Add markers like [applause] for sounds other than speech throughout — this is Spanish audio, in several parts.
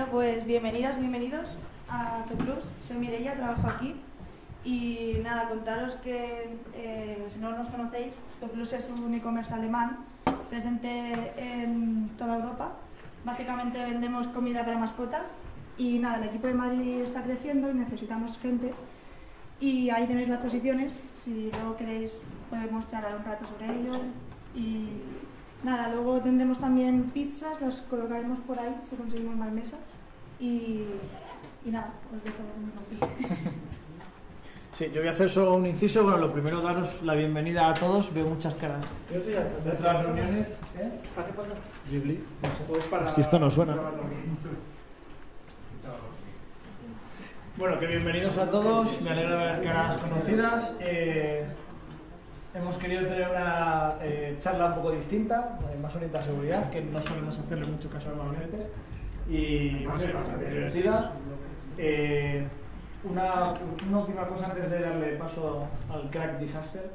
Bueno, pues bienvenidas y bienvenidos a Plus. Soy Mireia, trabajo aquí. Y nada, contaros que eh, si no nos conocéis, Plus es un e-commerce alemán presente en toda Europa. Básicamente vendemos comida para mascotas y nada, el equipo de Madrid está creciendo y necesitamos gente. Y ahí tenéis las posiciones, si luego queréis podemos charlar un rato sobre ello. Y nada, luego tendremos también pizzas, las colocaremos por ahí si conseguimos más mesas. Y, y nada, os dejo con [laughs] Sí, yo voy a hacer solo un inciso. Bueno, lo primero daros la bienvenida a todos. Veo muchas caras. Yo sí, de las reuniones. ¿Eh? ¿Hace falta? Ghibli. Pues para Si esto no suena. Bueno, que bienvenidos a todos. Me alegra ver caras conocidas. Eh, hemos querido tener una eh, charla un poco distinta, eh, más orientada a seguridad, que no solemos hacerle mucho caso normalmente. Y va a ser bastante divertida. Eh, una, última cosa antes de darle paso al crack disaster.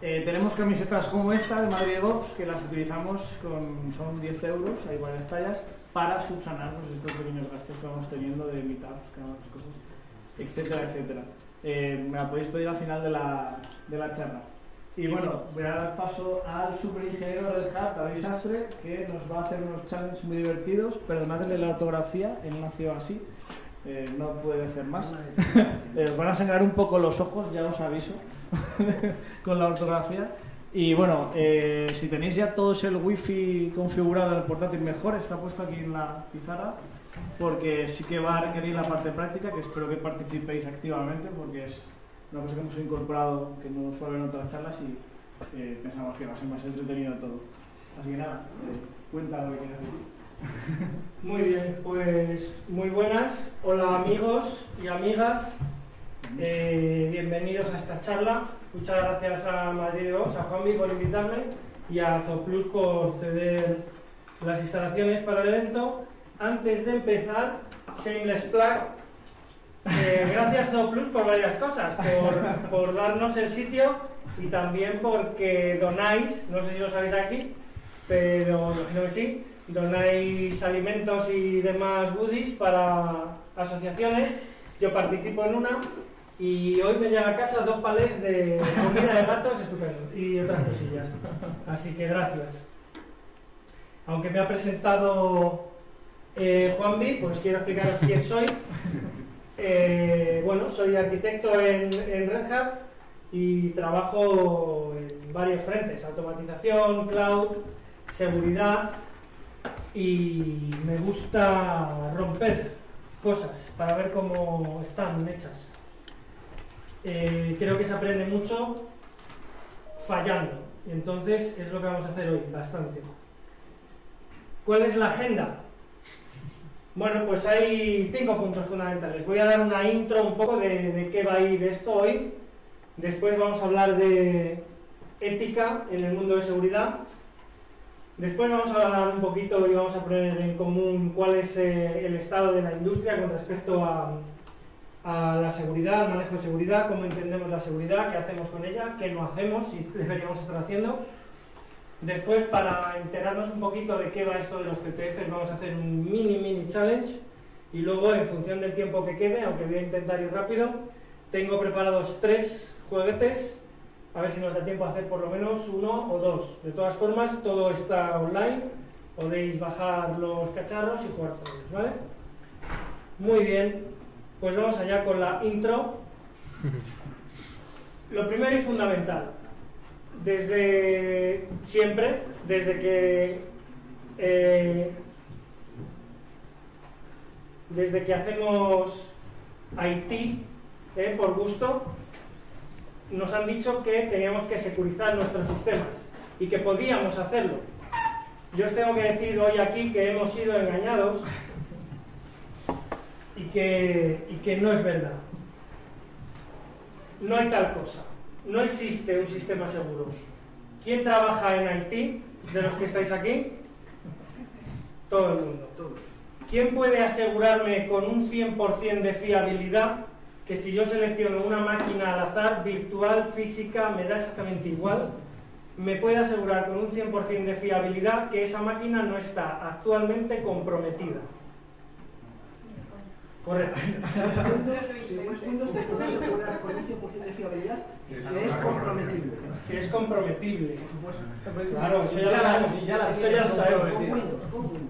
Tenemos camisetas como esta de Madrid Box que las utilizamos con son 10 euros, hay varias tallas, para subsanar pues, estos pequeños gastos que vamos teniendo de meetups, cosas, etcétera, etcétera. Me la podéis pedir al final de la, de la charla. Y bueno, voy a dar paso al superingeniero del Hat, David Sastre, que nos va a hacer unos challenges muy divertidos. Perdonadle la ortografía, él nació así. Eh, no puede hacer más. [laughs] eh, van a sangrar un poco los ojos, ya os aviso, [laughs] con la ortografía. Y bueno, eh, si tenéis ya todos el wifi configurado en el portátil mejor, está puesto aquí en la pizarra, porque sí que va a requerir la parte práctica, que espero que participéis activamente, porque es una cosa que hemos incorporado que no suele en otras charlas y eh, pensamos que va a ser más entretenido todo. Así que nada, eh, cuenta lo que quieras decir. [laughs] Muy bien, pues muy buenas. Hola amigos y amigas. Eh, bienvenidos a esta charla. Muchas gracias a Madrid 2, a Juanvi por invitarme y a Zooplus por ceder las instalaciones para el evento. Antes de empezar, shameless plug. Eh, gracias Zooplus por varias cosas, por, darnos el sitio y también porque donáis, no sé si lo sabéis aquí, pero imagino que sí, donáis alimentos y demás goodies para asociaciones. Yo participo en una y hoy me llega a casa dos palés de comida de gatos estupendo y otras cosillas. Así que gracias. Aunque me ha presentado eh, Juan B, pues quiero explicaros quién soy. Eh, bueno, soy arquitecto en, Red Hat y trabajo en varios frentes, automatización, cloud, seguridad, y me gusta romper cosas para ver cómo están hechas. Eh, creo que se aprende mucho fallando y entonces es lo que vamos a hacer hoy, bastante. ¿Cuál es la agenda? Bueno, pues hay cinco puntos fundamentales. Voy a dar una intro un poco de, de qué va a ir esto hoy. Después vamos a hablar de ética en el mundo de seguridad Después vamos a hablar un poquito y vamos a poner en común cuál es eh, el estado de la industria con respecto a, a, la seguridad, al manejo de seguridad, cómo entendemos la seguridad, qué hacemos con ella, qué no hacemos y [laughs] deberíamos estar haciendo. Después, para enterarnos un poquito de qué va esto de los CTFs, vamos a hacer un mini, mini challenge y luego, en función del tiempo que quede, aunque voy a intentar ir rápido, tengo preparados tres jueguetes a ver si nos da tiempo a hacer por lo menos uno o dos. De todas formas, todo está online, podéis bajar los cacharros y jugar con ellos, ¿vale? Muy bien, pues vamos allá con la intro. [laughs] Lo primero y fundamental, desde siempre, desde que eh, desde que hacemos IT eh, por gusto, nos han dicho que teníamos que securizar nuestros sistemas y que podíamos hacerlo. Yo os tengo que decir hoy aquí que hemos sido engañados y que, y que no es verdad. No hay tal cosa. No existe un sistema seguro. ¿Quién trabaja en IT de los que estáis aquí? Todo el mundo. ¿Quién puede asegurarme con un 100% de fiabilidad que si yo selecciono una máquina al azar, virtual, física, me da exactamente igual, me puede asegurar con un 100% de fiabilidad que esa máquina no está actualmente comprometida. Correcto. Si pones Windows, te puedes asegurar con un 100% de fiabilidad que es comprometible. Que es comprometible. Por supuesto. Claro, eso ya lo sabemos. Eso ya lo sabemos. Con Windows, con Windows.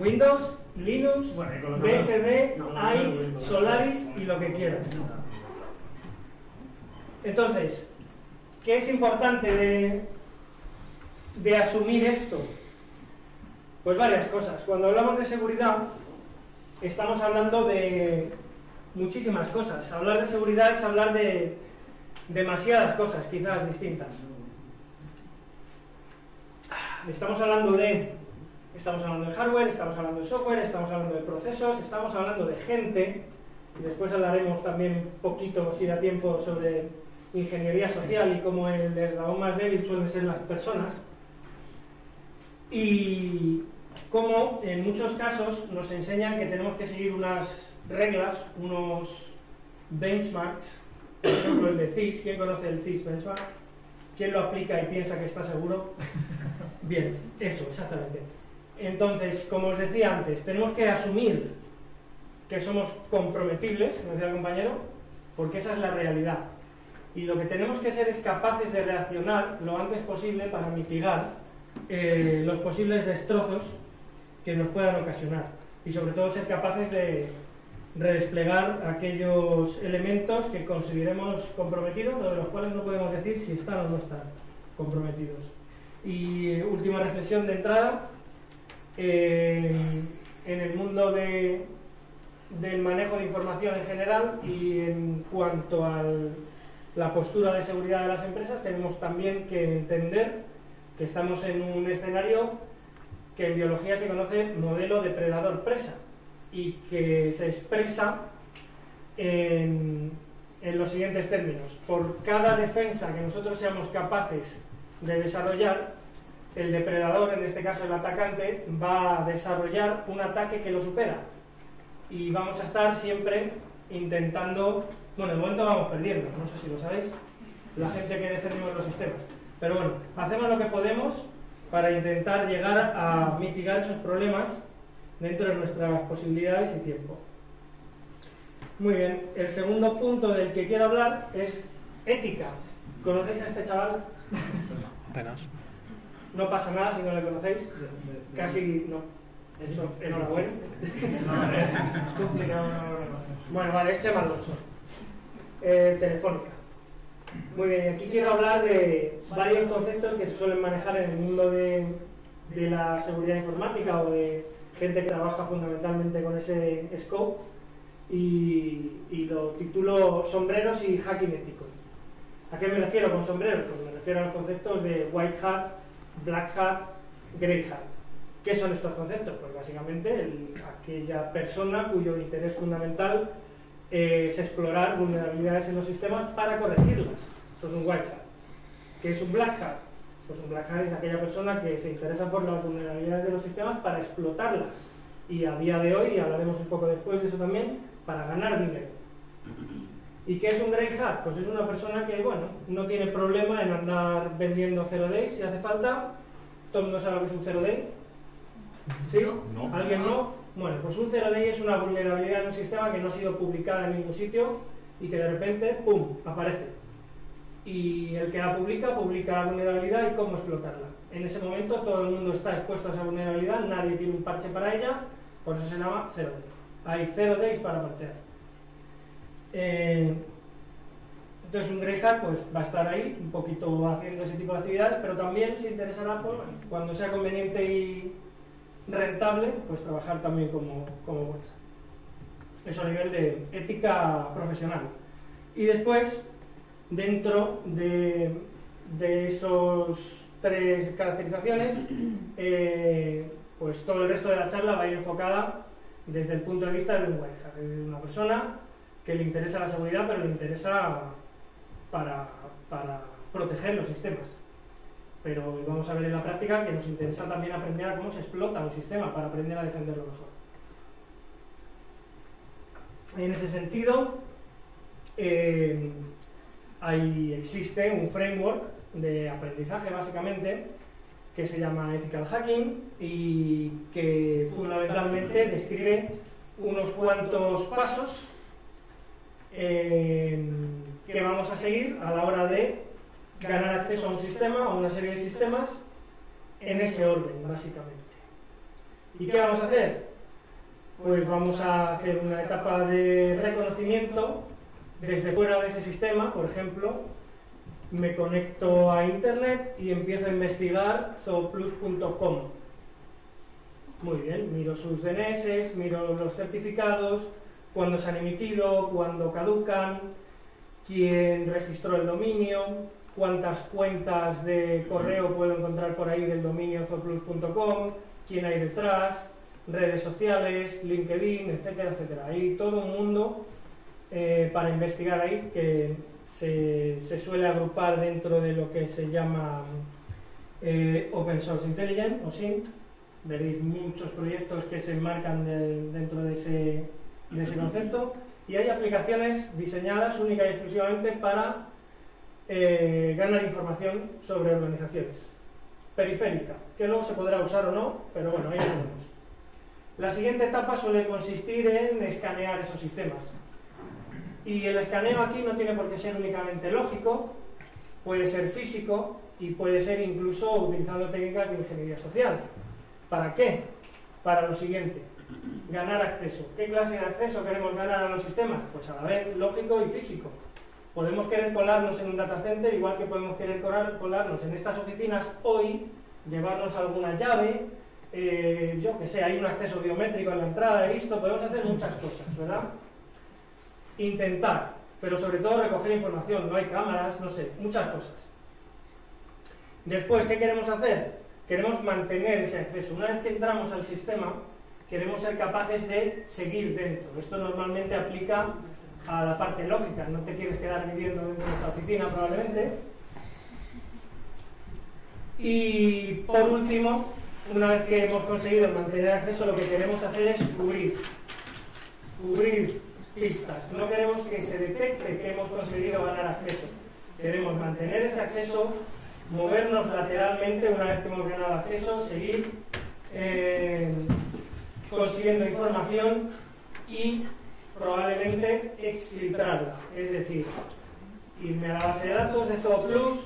Windows, Linux, Bueno, que- BSD, No, AIX. Solaris y lo que quieras. Entonces, ¿qué es importante de, de asumir esto? Pues varias cosas. Cuando hablamos de seguridad, estamos hablando de muchísimas cosas. Hablar de seguridad es hablar de demasiadas cosas, quizás distintas. Estamos hablando de estamos hablando de hardware, estamos hablando de software, estamos hablando de procesos, estamos hablando de gente, y después hablaremos también poquito, si da tiempo, sobre ingeniería social y cómo el eslabón más débil suelen ser las personas. Y cómo en muchos casos nos enseñan que tenemos que seguir unas reglas, unos benchmarks, por ejemplo el de CIS, ¿quién conoce el CIS benchmark? ¿Quién lo aplica y piensa que está seguro? [laughs] Bien, eso, exactamente. Entonces, como os decía antes, tenemos que asumir que somos comprometibles, como decía el compañero, porque esa es la realidad. Y lo que tenemos que ser es capaces de reaccionar lo antes posible para mitigar eh, los posibles destrozos que nos puedan ocasionar. Y sobre todo ser capaces de redesplegar aquellos elementos que consideremos comprometidos o de los cuales no podemos decir si están o no están comprometidos. Y eh, última reflexión de entrada, eh, en el mundo de, del manejo de información en general y en cuanto a la postura de seguridad de las empresas, tenemos también que entender que estamos en un escenario que en biología se conoce modelo depredador-presa y que se expresa en, en los siguientes términos. Por cada defensa que nosotros seamos capaces de desarrollar, el depredador, en este caso el atacante, va a desarrollar un ataque que lo supera. Y vamos a estar siempre intentando, bueno, de momento vamos perdiendo, no sé si lo sabéis, la gente que defendemos los sistemas. Pero bueno, hacemos lo que podemos para intentar llegar a mitigar esos problemas dentro de nuestras posibilidades y tiempo. Muy bien, el segundo punto del que quiero hablar es ética. ¿Conocéis a este chaval? Apenas. No pasa nada si no le conocéis. Casi no. Eso, enhorabuena. Es, [laughs] complicado. Bueno, vale, es Chema Alonso. Eh, telefónica. Muy bien, aquí quiero hablar de varios conceptos que se suelen manejar en el mundo de, de la seguridad informática o de gente que trabaja fundamentalmente con ese scope y, y lo titulo sombreros y hacking ético. ¿A qué me refiero con sombreros? Pues me refiero a los conceptos de white hat, black hat, grey hat. ¿Qué son estos conceptos? Pues básicamente el- aquella persona cuyo interés fundamental es explorar vulnerabilidades en los sistemas para corregirlas. Eso es un white hat. ¿Qué es un black hat? Pues un black hat es aquella persona que se interesa por las vulnerabilidades de los sistemas para explotarlas. Y a día de hoy, y hablaremos un poco después de eso también, para ganar dinero. ¿Y qué es un grey hat? Pues es una persona que, bueno, no tiene problema en andar vendiendo zero day si hace falta. ¿Todo el mundo sabe lo que es un zero day? ¿Sí? No. ¿Alguien no? Bueno, pues un zero day es una vulnerabilidad en un sistema que no ha sido publicada en ningún sitio y que de repente, ¡pum!, aparece. Y el que la publica, publica la vulnerabilidad y cómo explotarla. En ese momento todo el mundo está expuesto a esa vulnerabilidad, nadie tiene un parche para ella, por eso se llama zero day. Hay zero days para parchear. Eh, entonces un Grey pues, va a estar ahí un poquito haciendo ese tipo de actividades, pero también se interesará por, cuando sea conveniente y rentable, pues trabajar también como, como bolsa. Eso a nivel de ética profesional. Y después, dentro de, de esos tres caracterizaciones, [clears throat] eh, pues todo el resto de la charla va a ir enfocada desde el punto de vista de un de una persona que le interesa la seguridad, pero le interesa para, para proteger los sistemas. Pero vamos a ver en la práctica que nos interesa también aprender a cómo se explota un sistema para aprender a defenderlo mejor. En ese sentido, eh, hay, existe un framework de aprendizaje básicamente que se llama Ethical Hacking y que fundamentalmente describe unos cuantos pasos eh, que vamos a seguir a la hora de ganar acceso a un sistema o a una serie de sistemas en ese orden, básicamente. ¿Y qué vamos a hacer? Pues vamos a hacer una etapa de reconocimiento desde fuera de ese sistema, por ejemplo, me conecto a internet y empiezo a investigar zooplus.com. Muy bien, miro sus DNS, miro los certificados, cuándo se han emitido, cuándo caducan, quién registró el dominio, cuántas cuentas de correo puedo encontrar por ahí del dominio zooplus.com, quién hay detrás, redes sociales, LinkedIn, etcétera, etcétera. Hay todo un mundo eh, para investigar ahí que se, suele agrupar dentro de lo que se llama eh, Open Source Intelligence o SINT. Veréis muchos proyectos que se enmarcan dentro de ese, de ese concepto y hay aplicaciones diseñadas única y exclusivamente para eh, ganar información sobre organizaciones. Periférica, que luego se podrá usar o no, pero bueno, ahí lo. La siguiente etapa suele consistir en escanear esos sistemas. Y el escaneo aquí no tiene por qué ser únicamente lógico, puede ser físico y puede ser incluso utilizando técnicas de ingeniería social. ¿Para qué? Para lo siguiente, ganar acceso. ¿Qué clase de acceso queremos ganar a los sistemas? Pues a la vez lógico y físico. Podemos querer colarnos en un data center, igual que podemos querer colarnos en estas oficinas hoy, llevarnos alguna llave, eh, yo que sé, hay un acceso biométrico en la entrada, he visto, podemos hacer muchas cosas, ¿verdad? Intentar, pero sobre todo recoger información, no hay cámaras, no sé, muchas cosas. Después, ¿qué queremos hacer? Queremos mantener ese acceso. Una vez que entramos al sistema, queremos ser capaces de seguir dentro. Esto normalmente aplica a la parte lógica, no te quieres quedar viviendo dentro de esta oficina probablemente. Y por último, una vez que hemos conseguido mantener acceso, lo que queremos hacer es cubrir. Cubrir pistas. No queremos que se detecte que hemos conseguido ganar acceso. Queremos mantener ese acceso, movernos lateralmente una vez que hemos ganado acceso, seguir eh, consiguiendo información y probablemente exfiltrarla. Es decir, irme a la base de datos de Plus,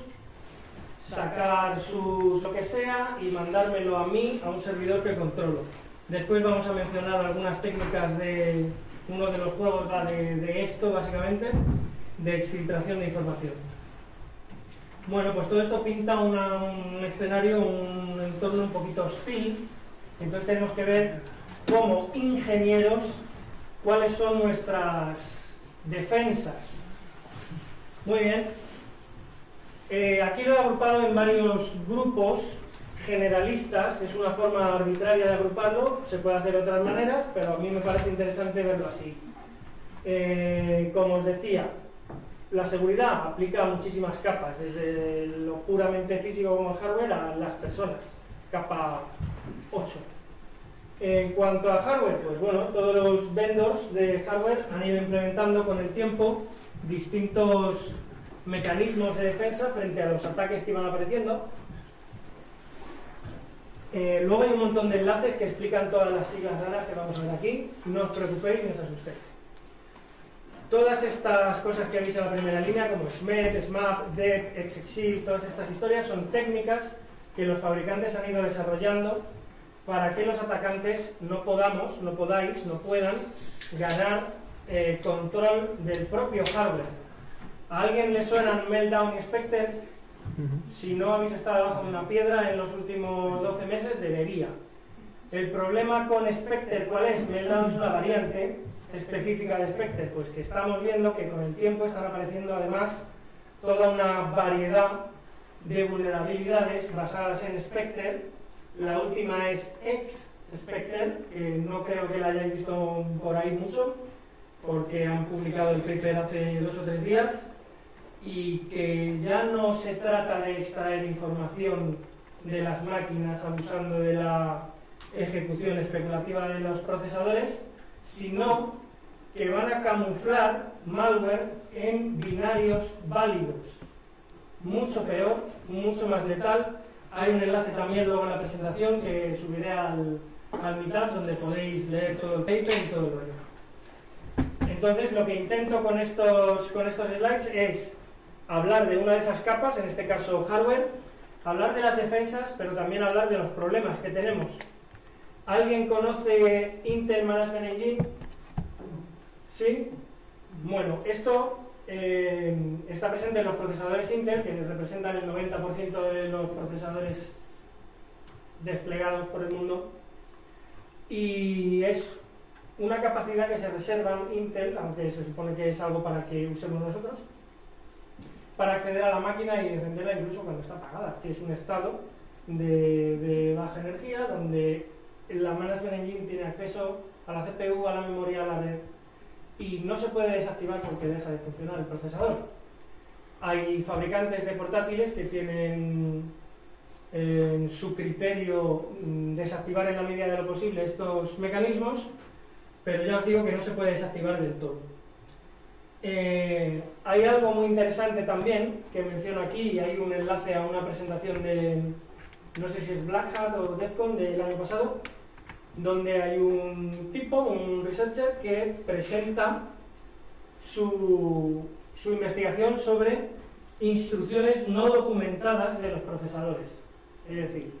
sacar sus lo que sea y mandármelo a mí, a un servidor que controlo. Después vamos a mencionar algunas técnicas de uno de los juegos de, esto, básicamente, de exfiltración de información. Bueno, pues todo esto pinta un escenario, un entorno un poquito hostil, entonces tenemos que ver como ingenieros cuáles son nuestras defensas. Muy bien. Eh, aquí lo he agrupado en varios grupos generalistas, es una forma arbitraria de agruparlo, se puede hacer de otras maneras, pero a mí me parece interesante verlo así. Eh, como os decía, la seguridad aplica muchísimas capas, desde lo puramente físico como el hardware a las personas, capa 8. En cuanto a hardware, pues bueno, todos los vendors de hardware han ido implementando con el tiempo distintos mecanismos de defensa frente a los ataques que iban apareciendo. Eh, luego hay un montón de enlaces que explican todas las siglas raras que vamos a ver aquí. No os preocupéis ni os asustéis. Todas estas cosas que veis en la primera línea, como SMET, SMAP, DEP, XXI, todas estas historias, son técnicas que los fabricantes han ido desarrollando para que los atacantes no podamos, no podáis, no puedan ganar eh, control del propio hardware. ¿A alguien le suenan Meltdown y Spectre? Si no habéis estado debajo de una piedra en los últimos 12 meses, debería. El problema con Spectre, ¿cuál es? Meltdown es una variante específica de Spectre, pues que estamos viendo que con el tiempo están apareciendo además toda una variedad de vulnerabilidades basadas en Spectre la última es Ex Spectre, que no creo que la hayáis visto por ahí mucho, porque han publicado el paper hace dos o tres días, y que ya no se trata de extraer información de las máquinas abusando de la ejecución especulativa de los procesadores, sino que van a camuflar malware en binarios válidos. Mucho peor, mucho más letal, hay un enlace también luego en la presentación que subiré al, al mitad donde podéis leer todo el paper y todo el rollo. Entonces lo que intento con estos, con estos slides es hablar de una de esas capas, en este caso hardware, hablar de las defensas, pero también hablar de los problemas que tenemos. ¿Alguien conoce Intel Management Engine? ¿Sí? Bueno, esto eh, está presente en los procesadores Intel, que representan el 90% de los procesadores desplegados por el mundo, y es una capacidad que se reserva Intel, aunque se supone que es algo para que usemos nosotros, para acceder a la máquina y encenderla incluso cuando está apagada, que es un estado de, de baja energía donde la Management Engine tiene acceso a la CPU, a la memoria, a la red y no se puede desactivar porque deja de funcionar el procesador. Hay fabricantes de portátiles que tienen en su criterio mm, desactivar en la medida de lo posible estos mecanismos, pero ya os digo que no se puede desactivar del todo. Eh, hay algo muy interesante también que menciono aquí y hay un enlace a una presentación de, no sé si es Black Hat o DEFCON del año pasado, donde hay un tipo, un researcher, que presenta su, su investigación sobre instrucciones no documentadas de los procesadores. Es decir,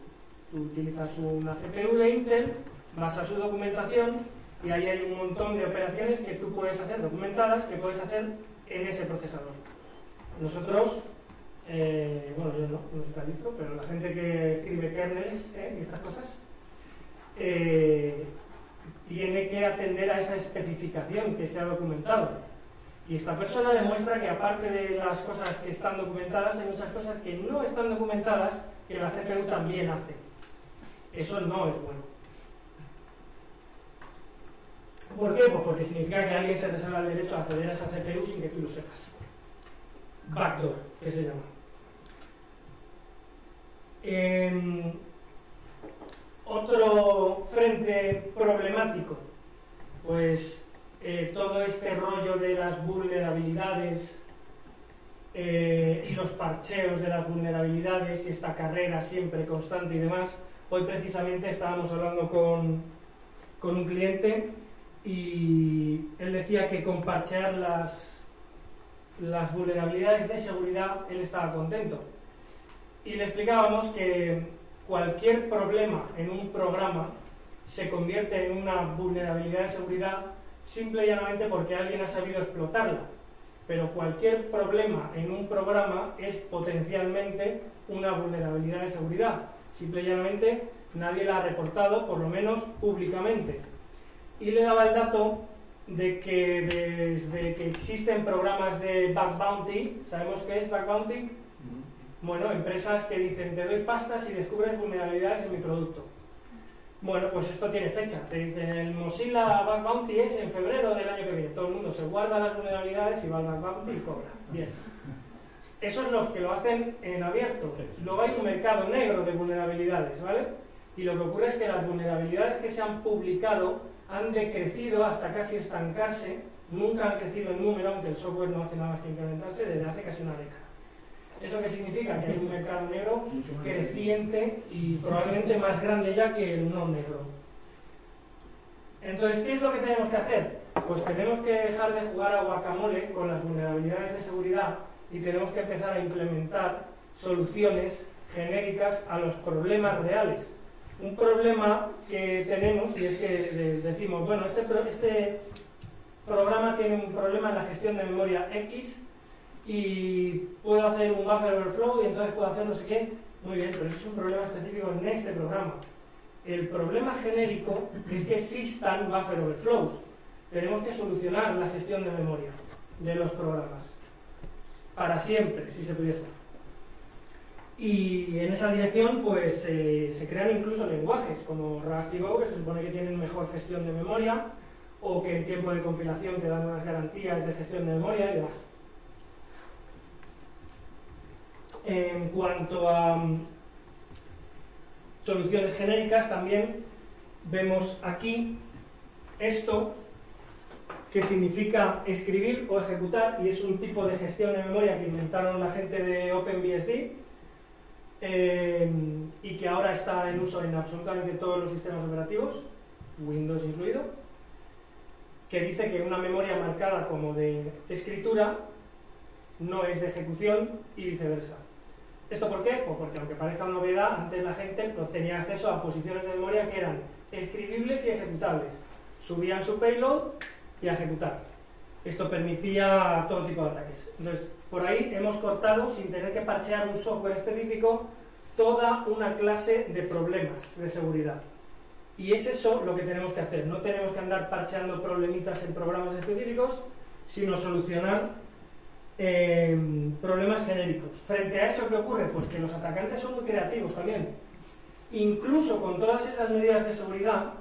tú utilizas una CPU de Intel, vas a su documentación y ahí hay un montón de operaciones que tú puedes hacer documentadas, que puedes hacer en ese procesador. Nosotros, eh, bueno, yo no, no soy tan listo, pero la gente que escribe kernels eh, y estas cosas, eh, tiene que atender a esa especificación que se ha documentado. Y esta persona demuestra que aparte de las cosas que están documentadas, hay muchas cosas que no están documentadas que la CPU también hace. Eso no es bueno. ¿Por qué? Pues porque significa que alguien se reserva el derecho a acceder a esa CPU sin que tú lo sepas. Backdoor, que se llama. Eh, otro frente problemático, pues eh, todo este rollo de las vulnerabilidades eh, y los parcheos de las vulnerabilidades y esta carrera siempre constante y demás. Hoy precisamente estábamos hablando con, con un cliente y él decía que con parchear las, las vulnerabilidades de seguridad él estaba contento. Y le explicábamos que cualquier problema en un programa se convierte en una vulnerabilidad de seguridad simple y llanamente porque alguien ha sabido explotarla. Pero cualquier problema en un programa es potencialmente una vulnerabilidad de seguridad. Simple y llanamente nadie la ha reportado, por lo menos públicamente. Y le daba el dato de que desde que existen programas de bug bounty, ¿sabemos qué es bug bounty? Bueno, empresas que dicen, te doy pasta si descubres vulnerabilidades en mi producto. Bueno, pues esto tiene fecha. Te dicen, el Mozilla Bug Bounty es en febrero del año que viene. Todo el mundo se guarda las vulnerabilidades y va al Bug Bounty y cobra. Bien. Esos son los que lo hacen en abierto. Luego hay un mercado negro de vulnerabilidades, ¿vale? Y lo que ocurre es que las vulnerabilidades que se han publicado han decrecido hasta casi estancarse, nunca han crecido en número, aunque el software no hace nada más que incrementarse, desde hace casi una década. ¿Eso qué significa? Que hay un mercado negro creciente y probablemente más grande ya que el no negro. Entonces, ¿qué es lo que tenemos que hacer? Pues tenemos que dejar de jugar a guacamole con las vulnerabilidades de seguridad y tenemos que empezar a implementar soluciones genéricas a los problemas reales. Un problema que tenemos, y es que decimos, bueno, este, este programa tiene un problema en la gestión de memoria X y puedo hacer un buffer overflow y entonces puedo hacer no sé qué. Muy bien, pero eso es un problema específico en este programa. El problema genérico es que existan buffer overflows. Tenemos que solucionar la gestión de memoria de los programas. Para siempre, si se pudiese. Y en esa dirección, pues eh, se crean incluso lenguajes como Rust y Go, que se supone que tienen mejor gestión de memoria, o que en tiempo de compilación te dan unas garantías de gestión de memoria y demás. En cuanto a mm, soluciones genéricas, también vemos aquí esto que significa escribir o ejecutar y es un tipo de gestión de memoria que inventaron la gente de OpenBSD eh, y que ahora está en uso en absolutamente todos los sistemas operativos, Windows incluido, que dice que una memoria marcada como de escritura no es de ejecución y viceversa. ¿Esto por qué? Pues porque aunque parezca una novedad, antes la gente pues, tenía acceso a posiciones de memoria que eran escribibles y ejecutables. Subían su payload y a ejecutar. Esto permitía todo tipo de ataques. Entonces, por ahí hemos cortado, sin tener que parchear un software específico, toda una clase de problemas de seguridad. Y es eso lo que tenemos que hacer. No tenemos que andar parcheando problemitas en programas específicos, sino solucionar eh, problemas genéricos. Frente a eso, ¿qué ocurre? Pues que los atacantes son muy creativos también. Incluso con todas esas medidas de seguridad,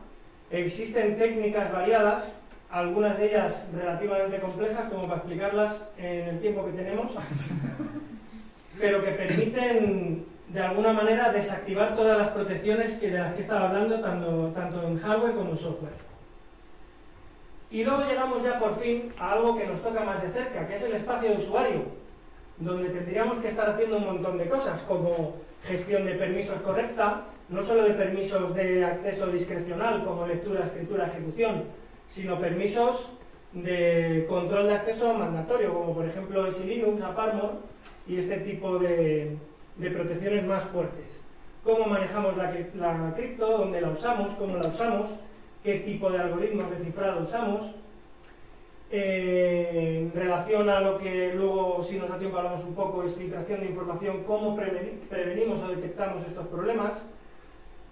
existen técnicas variadas, algunas de ellas relativamente complejas, como para explicarlas en el tiempo que tenemos, [laughs] pero que permiten de alguna manera desactivar todas las protecciones que de las que estaba hablando, tanto, tanto en hardware como en software. Y luego llegamos ya por fin a algo que nos toca más de cerca, que es el espacio de usuario, donde tendríamos que estar haciendo un montón de cosas, como gestión de permisos correcta, no solo de permisos de acceso discrecional, como lectura, escritura, ejecución, sino permisos de control de acceso mandatorio, como por ejemplo SI Linux, APARMOR y este tipo de, protecciones más fuertes. Cómo manejamos la cripto, dónde la usamos, cómo la usamos, qué tipo de algoritmos de cifrado usamos. Eh, en relación a lo que luego, si nos da tiempo, hablamos un poco, es filtración de información, cómo prevenimos o detectamos estos problemas,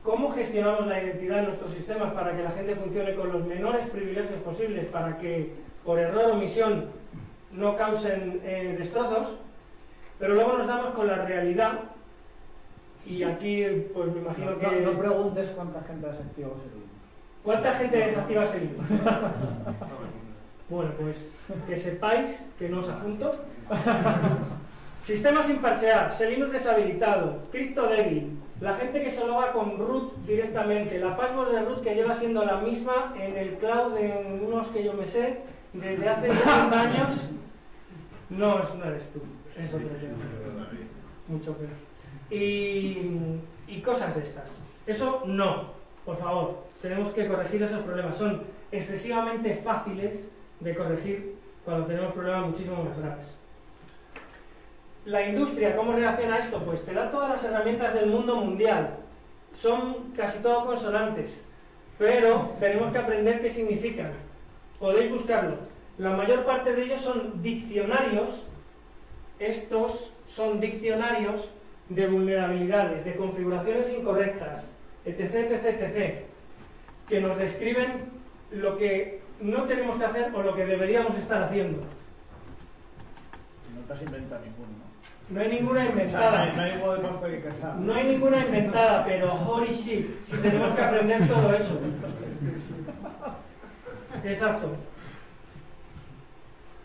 cómo gestionamos la identidad de nuestros sistemas para que la gente funcione con los menores privilegios posibles, para que por error o omisión no causen eh, destrozos, pero luego nos damos con la realidad y aquí pues me imagino que... No, preguntes cuánta gente ha desactivado ese ¿Cuánta gente desactiva ese [laughs] Bueno, pues que sepáis que no os apunto. [laughs] Sistema sin parchear, Selinux deshabilitado, cripto débil, la gente que se lo va con root directamente, la password de root que lleva siendo la misma en el cloud en unos que yo me sé desde hace [laughs] 30 años, no, no eres tú, es otro Mucho peor. Y, y cosas de estas. Eso no, por favor, tenemos que corregir esos problemas. Son excesivamente fáciles de corregir cuando tenemos problemas muchísimo más graves. La industria, ¿cómo reacciona a esto? Pues te da todas las herramientas del mundo mundial. Son casi todo consonantes, pero tenemos que aprender qué significan. Podéis buscarlo. La mayor parte de ellos son diccionarios. Estos son diccionarios de vulnerabilidades, de configuraciones incorrectas, etc, etc, etc que nos describen lo que no tenemos que hacer o lo que deberíamos estar haciendo. No te has inventado ninguno. No hay ninguna [laughs] inventada. no, hay, no hay ninguna inventada, pero holy shit, si tenemos que aprender todo eso. Exacto.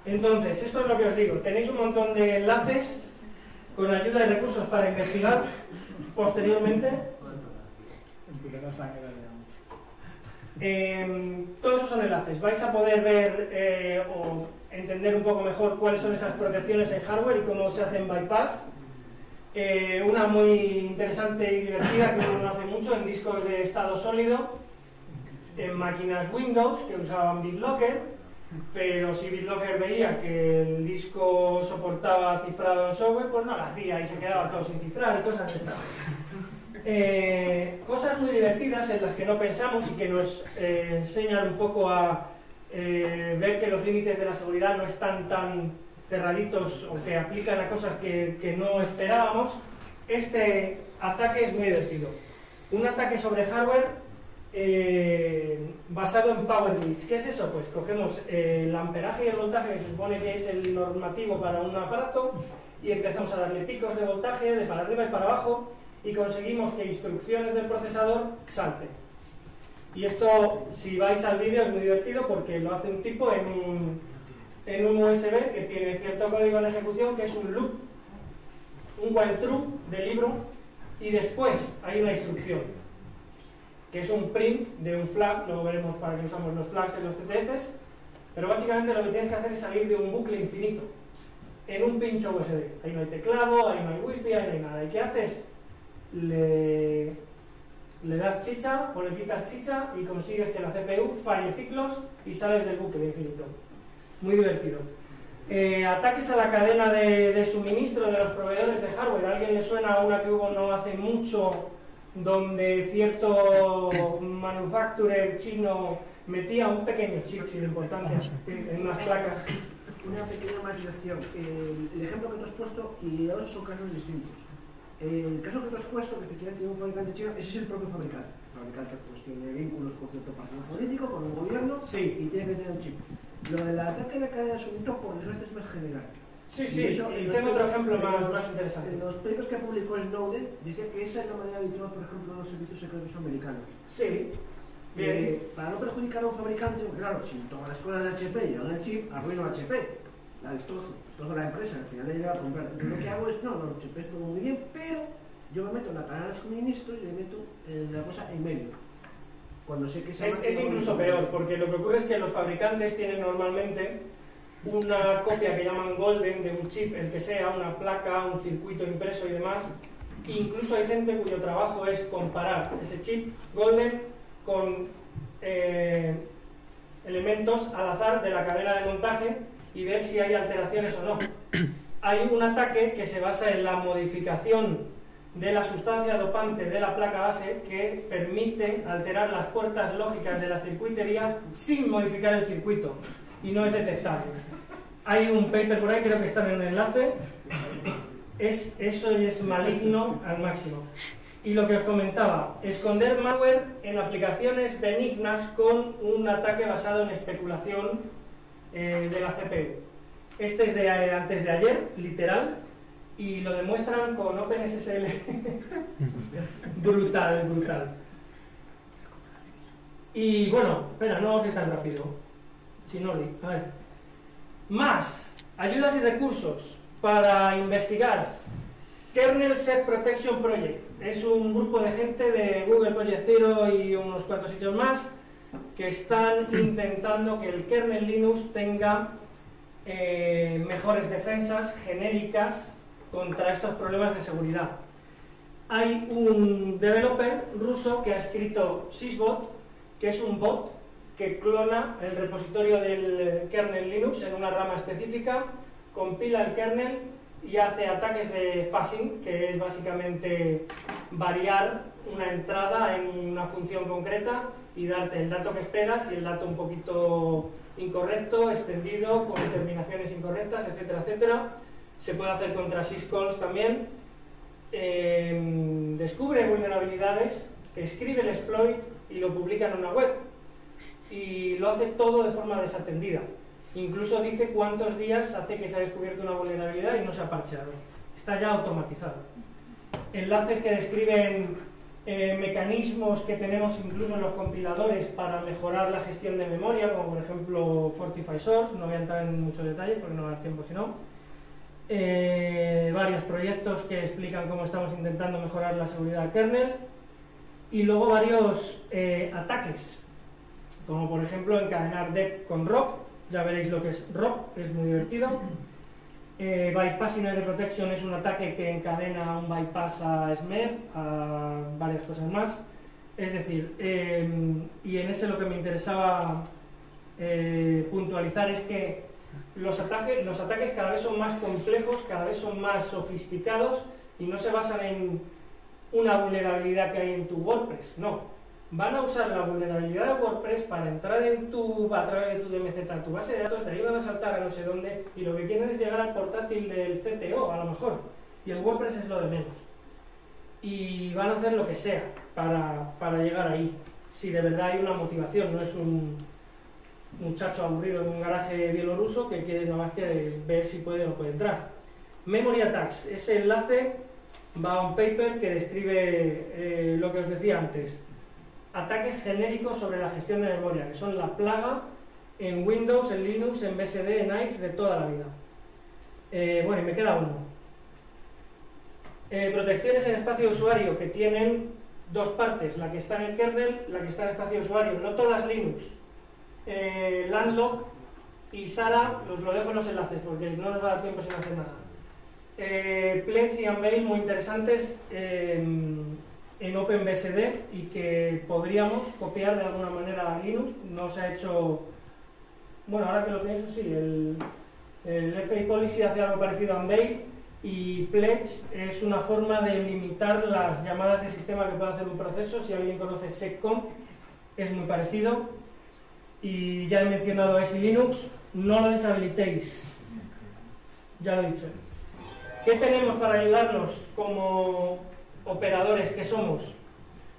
Entonces, esto es lo que os digo. Tenéis un montón de enlaces con ayuda de recursos para investigar posteriormente. Eh, todos esos son enlaces. Vais a poder ver eh, o entender un poco mejor cuáles son esas protecciones en hardware y cómo se hacen bypass. Eh, una muy interesante y divertida que uno hace mucho en discos de estado sólido, en máquinas Windows que usaban BitLocker, pero si BitLocker veía que el disco soportaba cifrado en software, pues no lo hacía y se quedaba todo sin cifrar y cosas de estas. Eh, cosas muy divertidas en las que no pensamos y que nos eh, enseñan un poco a eh, ver que los límites de la seguridad no están tan cerraditos o que aplican a cosas que, no esperábamos. Este ataque es muy divertido. Un ataque sobre hardware basado en power grids. ¿Qué es eso? Pues cogemos el amperaje y el voltaje que se supone que es el normativo para un aparato y empezamos a darle picos de voltaje de para arriba y para abajo y conseguimos que instrucciones del procesador salten. Y esto, si vais al vídeo, es muy divertido porque lo hace un tipo en un, en un USB que tiene cierto código en ejecución que es un loop, un while true de libro, y después hay una instrucción que es un print de un flag, luego veremos para qué usamos los flags en los CTFs, pero básicamente lo que tienes que hacer es salir de un bucle infinito en un pincho USB. Ahí no hay teclado, ahí no hay wifi, ahí no hay nada. ¿Y qué haces? Le, le das chicha o le quitas chicha y consigues que la CPU falle ciclos y sales del bucle infinito. Muy divertido. Eh, ataques a la cadena de, de, suministro de los proveedores de hardware. ¿A alguien le suena a una que hubo no hace mucho donde cierto manufacturer chino metía un pequeño chip sin importancia en unas placas? Una pequeña matización. El, el ejemplo que te has puesto y ahora son casos distintos. El caso que te has puesto, que efectivamente tiene un fabricante chino, ese es el propio fabricante. El fabricante pues, tiene vínculos con cierto partido político, con el gobierno, sí. y tiene que tener un chip. Lo del ataque a la cadena de suministro, por desgracia, es más general. Sí, sí, y, eso, y tengo otro ejemplo más, los, más interesante. En los papers que publicó Snowden, decía que esa es la manera habitual, por ejemplo, de los servicios secretos americanos. Sí. Bien. Eh, para no perjudicar a un fabricante, claro, si todas las cosas de HP llegan al chip, arruino HP. La destrozo, destrozo la empresa, al final le llega a comprar. Yo lo que hago es, no, no, es todo muy bien, pero yo me meto en la cadena de suministro y le meto eh, la cosa en medio. Cuando sé que esa es, es incluso peor, porque lo que ocurre es que los fabricantes tienen normalmente una copia que llaman Golden de un chip, el que sea, una placa, un circuito impreso y demás. Incluso hay gente cuyo trabajo es comparar ese chip Golden con eh, elementos al azar de la cadena de montaje y ver si hay alteraciones o no. Hay un ataque que se basa en la modificación de la sustancia dopante de la placa base que permite alterar las puertas lógicas de la circuitería sin modificar el circuito y no es detectable. Hay un paper por ahí, creo que está en el enlace. Es, eso es maligno al máximo. Y lo que os comentaba, esconder malware en aplicaciones benignas con un ataque basado en especulación eh, de la CPU. Este es de eh, antes de ayer, literal, y lo demuestran con OpenSSL. [laughs] brutal, brutal. Y bueno, espera, no vamos a ir tan rápido. Sinoli, a ver. Más, ayudas y recursos para investigar. Kernel Set Protection Project. Es un grupo de gente de Google Project Zero y unos cuantos sitios más que están intentando que el kernel Linux tenga eh, mejores defensas genéricas contra estos problemas de seguridad. Hay un developer ruso que ha escrito Sysbot, que es un bot que clona el repositorio del kernel Linux en una rama específica, compila el kernel y hace ataques de phashing, que es básicamente variar una entrada en una función concreta y darte el dato que esperas y el dato un poquito incorrecto, extendido, con terminaciones incorrectas, etcétera, etcétera. Se puede hacer contra syscalls también. Eh, descubre vulnerabilidades, escribe el exploit y lo publica en una web. Y lo hace todo de forma desatendida. Incluso dice cuántos días hace que se ha descubierto una vulnerabilidad y no se ha parcheado. Está ya automatizado. Enlaces que describen eh, mecanismos que tenemos incluso en los compiladores para mejorar la gestión de memoria, como por ejemplo Fortify Source, no voy a entrar en mucho detalle porque no va tiempo si no. Eh, varios proyectos que explican cómo estamos intentando mejorar la seguridad del kernel y luego varios eh, ataques, como por ejemplo encadenar dep con ROP, ya veréis lo que es ROP, es muy divertido. Eh, bypassing Area Protection es un ataque que encadena un bypass a SMER, a varias cosas más. Es decir, eh, y en ese lo que me interesaba eh, puntualizar es que los ataques, los ataques cada vez son más complejos, cada vez son más sofisticados y no se basan en una vulnerabilidad que hay en tu WordPress, no van a usar la vulnerabilidad de WordPress para entrar en tu, a través de tu DMZ, a tu base de datos, de ahí van a saltar a no sé dónde y lo que quieren es llegar al portátil del CTO, a lo mejor. Y el WordPress es lo de menos. Y van a hacer lo que sea para, para llegar ahí, si de verdad hay una motivación, no es un muchacho aburrido en un garaje bielorruso que quiere nada más que ver si puede o no puede entrar. Memory Attacks, ese enlace va a un paper que describe eh, lo que os decía antes, ataques genéricos sobre la gestión de memoria, que son la plaga en Windows, en Linux, en BSD, en AIX de toda la vida. Eh, bueno, y me queda uno. Eh, protecciones en espacio de usuario que tienen dos partes, la que está en el kernel, la que está en espacio de usuario, no todas Linux. Eh, Landlock y Sara, os lo dejo en los enlaces porque no nos va a dar tiempo sin hacer nada. Pledge y Unveil muy interesantes en, en OpenBSD y que podríamos copiar de alguna manera a Linux. No se ha hecho, bueno, ahora que lo pienso, sí, el, el Policy hace algo parecido a Unveil y Pledge es una forma de limitar las llamadas de sistema que puede hacer un proceso. Si alguien conoce SecComp, es muy parecido. Y ya he mencionado SI Linux, no lo deshabilitéis. Ya lo he dicho. ¿Qué tenemos para ayudarnos como operadores que somos?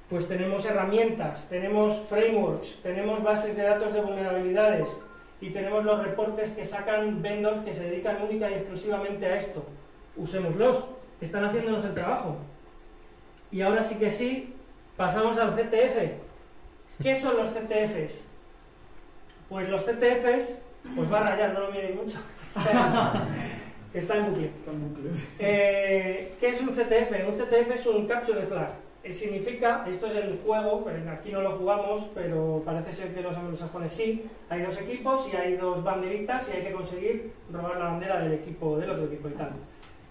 Pues tenemos herramientas, tenemos frameworks, tenemos bases de datos de vulnerabilidades y tenemos los reportes que sacan vendors que se dedican única y exclusivamente a esto usémoslos, están haciéndonos el trabajo. Y ahora sí que sí, pasamos al CTF. ¿Qué son los CTFs? Pues los CTFs, pues va a rayar, no lo miréis mucho. [laughs] Está en bucle. [laughs] Eh, ¿Qué es un CTF? Un CTF es un capture de flag. Eh, significa, esto es el juego, aquí no lo jugamos, pero parece ser que los anglosajones sí. Hay dos equipos y hay dos banderitas y hay que conseguir robar la bandera del equipo, del otro equipo y tal.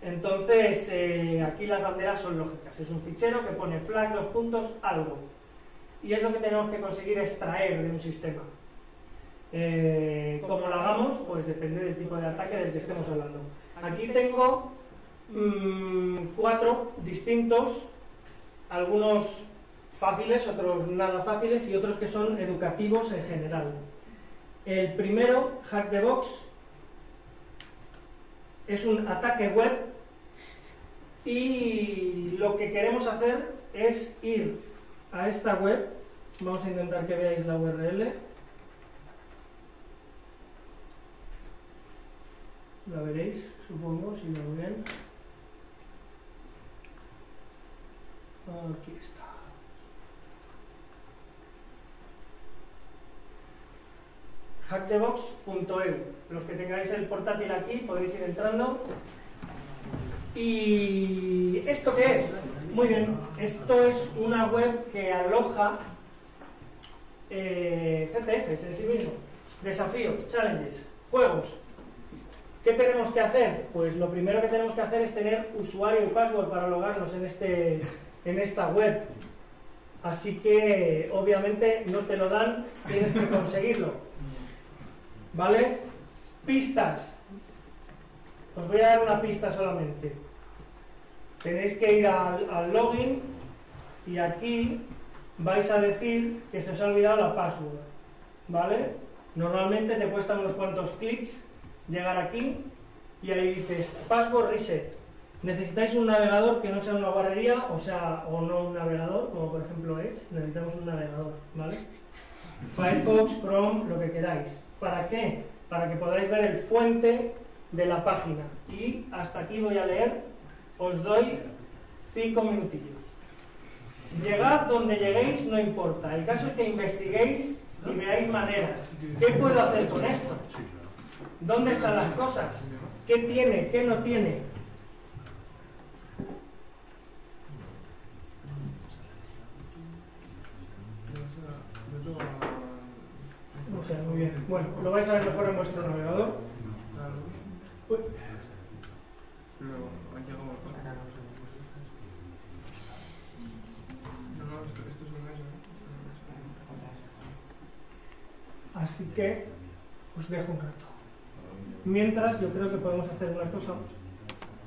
Entonces, eh, aquí las banderas son lógicas. Es un fichero que pone flag, dos puntos, algo. Y es lo que tenemos que conseguir extraer de un sistema. Eh, como lo hagamos, pues depende del tipo de ataque del que estemos hablando. Aquí tengo mm, cuatro distintos, algunos fáciles, otros nada fáciles y otros que son educativos en general. El primero, Hack the Box, es un ataque web y lo que queremos hacer es ir a esta web, vamos a intentar que veáis la URL, la veréis, supongo, si lo ven. Aquí está. hackthebox.eu. Los que tengáis el portátil aquí podéis ir entrando ¿Y esto qué es? Muy bien, esto es una web que aloja eh, CTFs en sí mismo, desafíos, challenges, juegos. ¿Qué tenemos que hacer? Pues lo primero que tenemos que hacer es tener usuario y password para logarnos en, este, en esta web. Así que obviamente no te lo dan, tienes que conseguirlo. ¿Vale? Pistas. Os voy a dar una pista solamente. Tenéis que ir al, login y aquí vais a decir que se os ha olvidado la password. ¿Vale? Normalmente te cuesta unos cuantos clics llegar aquí y ahí dices password reset. Necesitáis un navegador que no sea una barrería, o sea, o no un navegador, como por ejemplo Edge, necesitamos un navegador, ¿vale? Firefox, Chrome, lo que queráis. ¿Para qué? Para que podáis ver el fuente de la página. Y hasta aquí voy a leer, os doy cinco minutillos. Llegad donde lleguéis, no importa. El caso es que investiguéis y veáis maneras. ¿Qué puedo hacer con esto? ¿Dónde están las cosas? ¿Qué tiene? ¿Qué no tiene? O sea, muy bien. Bueno, lo vais a ver mejor en vuestro navegador. Así que os dejo un rato. Mientras, yo creo que podemos hacer una cosa.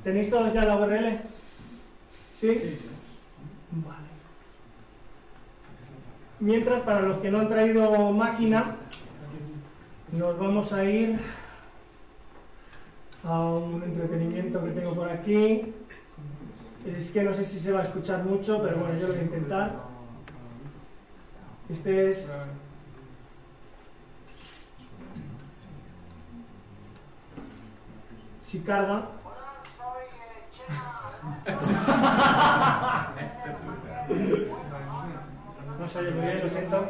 ¿Tenéis todos ya la URL? ¿Sí? Sí, Vale. Mientras, para los que no han traído máquina, nos vamos a ir a un entretenimiento que tengo por aquí. Es que no sé si se va a escuchar mucho, pero bueno, yo lo voy a intentar. Este es... Si carga... [laughs] No oye muy bien, lo siento.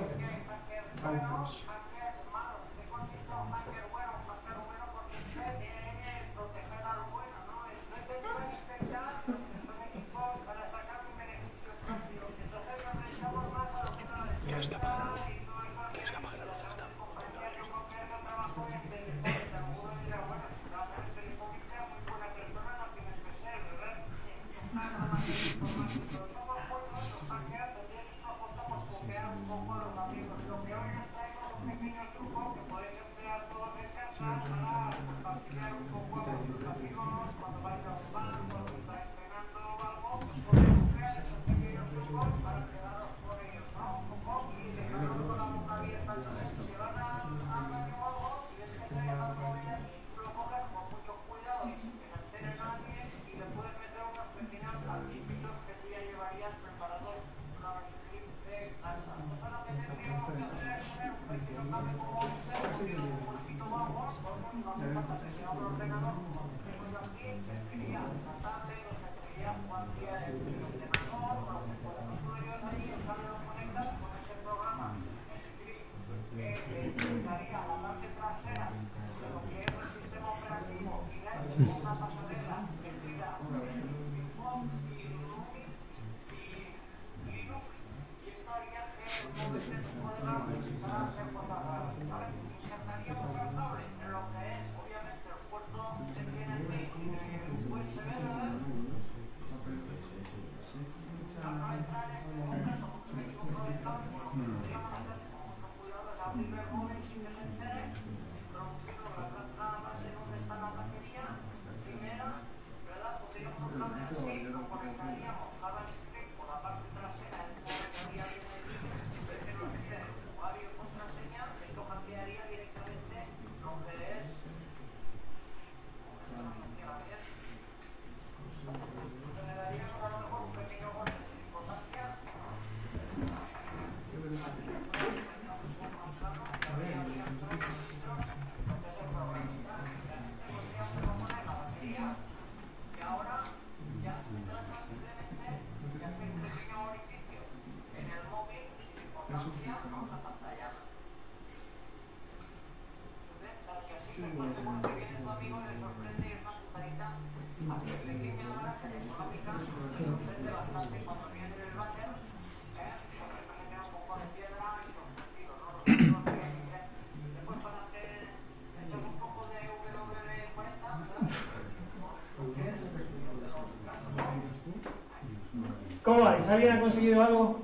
¿Cómo vais? ¿Alguien ha conseguido algo?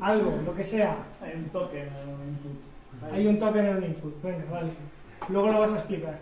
Algo, lo que sea. Hay un toque en el input. Hay un token en el input. Venga, vale. Luego lo vas a explicar.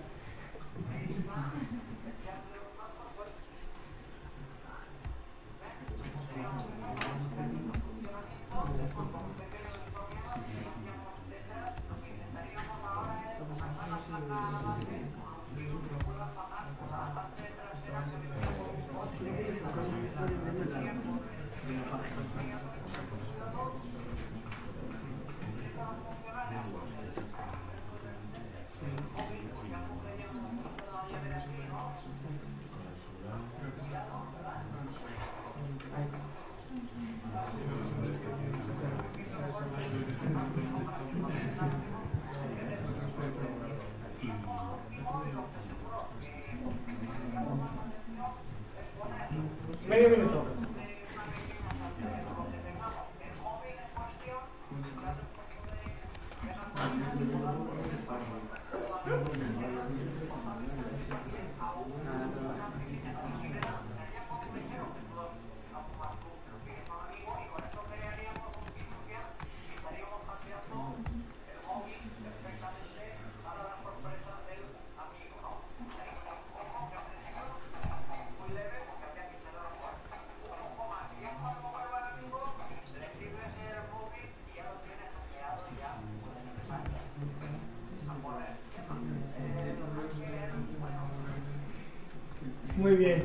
Muy bien.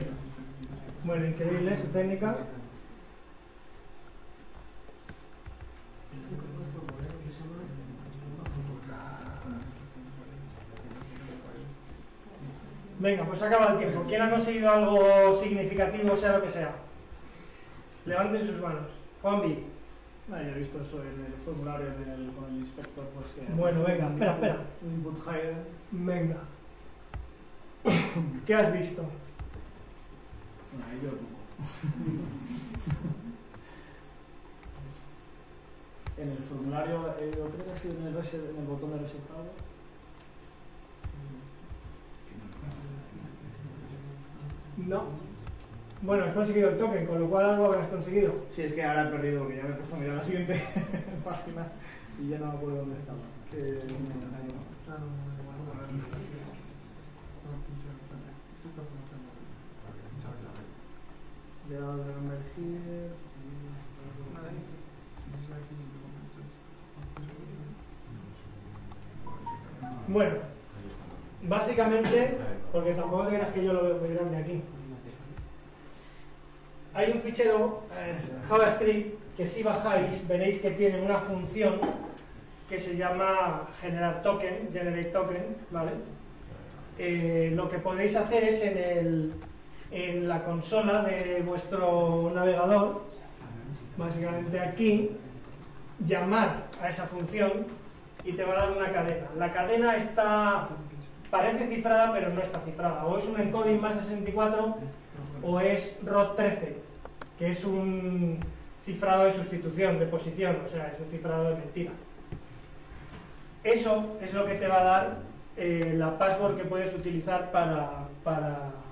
Bueno, increíble su técnica. Venga, pues acaba el tiempo. ¿Quién ha conseguido algo significativo, sea lo que sea? Levanten sus manos. Juanvi. Ah, yo he visto eso en el formulario del, con el inspector. Pues, que Bueno, venga, un espera, espera. Venga. [coughs] ¿Qué has visto? Ahí yo en el formulario, eh, yo creo que ha sido en el, reset- en el botón de resetado. No. Bueno, has conseguido el token, con lo cual algo habrás conseguido. Sí, es que ahora he perdido porque ya me he puesto a mirar la siguiente página y ya no me acuerdo dónde estaba. Que me engañó. Bueno, básicamente, porque tampoco creas que yo lo veo muy grande aquí. Hay un fichero eh, JavaScript que si bajáis veréis que tiene una función que se llama generar token, generate token, ¿vale? Eh, lo que podéis hacer es en el en la consola de vuestro navegador, básicamente aquí, llamar a esa función y te va a dar una cadena. La cadena está, parece cifrada, pero no está cifrada. O es un encoding más 64 o es ROT13, que es un cifrado de sustitución, de posición, o sea, es un cifrado de mentira. Eso es lo que te va a dar eh, la password que puedes utilizar para, para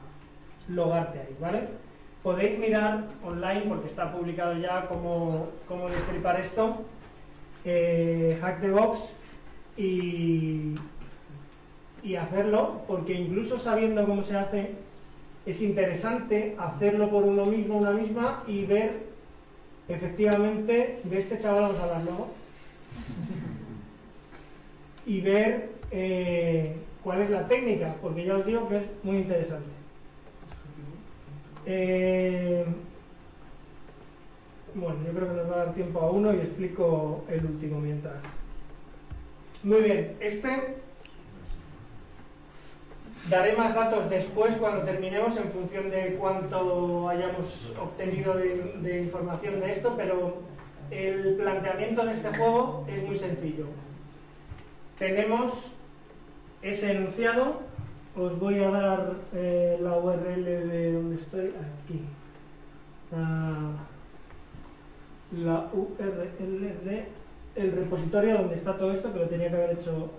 logarte ahí, ¿vale? Podéis mirar online, porque está publicado ya cómo, cómo destripar esto, eh, hack the box y, y hacerlo, porque incluso sabiendo cómo se hace, es interesante hacerlo por uno mismo, una misma, y ver efectivamente, de este chaval vamos a hablar luego, y ver eh, cuál es la técnica, porque ya os digo que es muy interesante. Eh, bueno, yo creo que nos va a dar tiempo a uno y explico el último mientras. Muy bien, este daré más datos después cuando terminemos en función de cuánto hayamos obtenido de, de información de esto, pero el planteamiento de este juego es muy sencillo. Tenemos ese enunciado, os voy a dar eh, la URL de donde estoy, aquí. Ah, la URL de el repositorio donde está todo esto, que lo tenía que haber hecho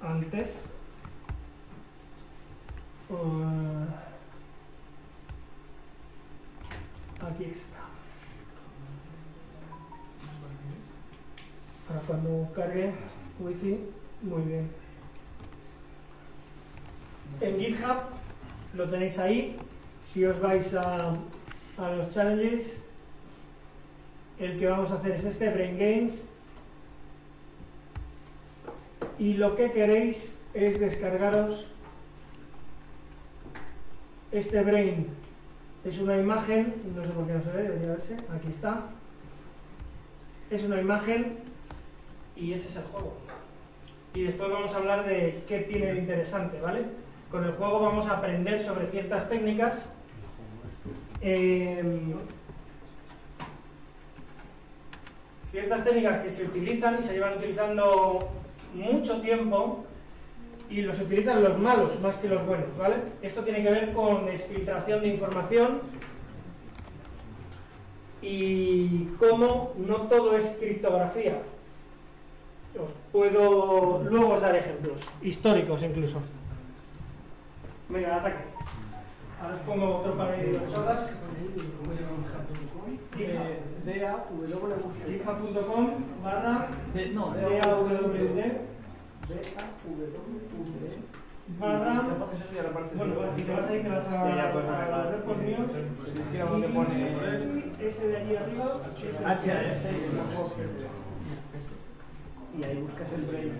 antes. Uh, aquí está. Ahora cuando cargue wifi, muy bien. En GitHub lo tenéis ahí. Si os vais a, los challenges, el que vamos a hacer es este, Brain Games. Y lo que queréis es descargaros este Brain. Es una imagen, no sé por qué no se ve, debería verse, aquí está. Es una imagen y ese es el juego. Y después vamos a hablar de qué tiene de interesante, ¿vale? Con el juego vamos a aprender sobre ciertas técnicas. Eh, ciertas técnicas que se utilizan y se llevan utilizando mucho tiempo y los utilizan los malos más que los buenos, ¿vale? Esto tiene que ver con exfiltración de información y cómo no todo es criptografía. Os puedo luego os dar ejemplos, históricos incluso. Venga, ataque. Ahora os pongo otro par de cosas. github.com barra De- no, de- DAWD barra. Bueno, si te vas vas a, Ya, ya, pues, a vale. los repos míos. Es que era donde pone ese de allí arriba ese es H, el- H, y ahí buscas el brain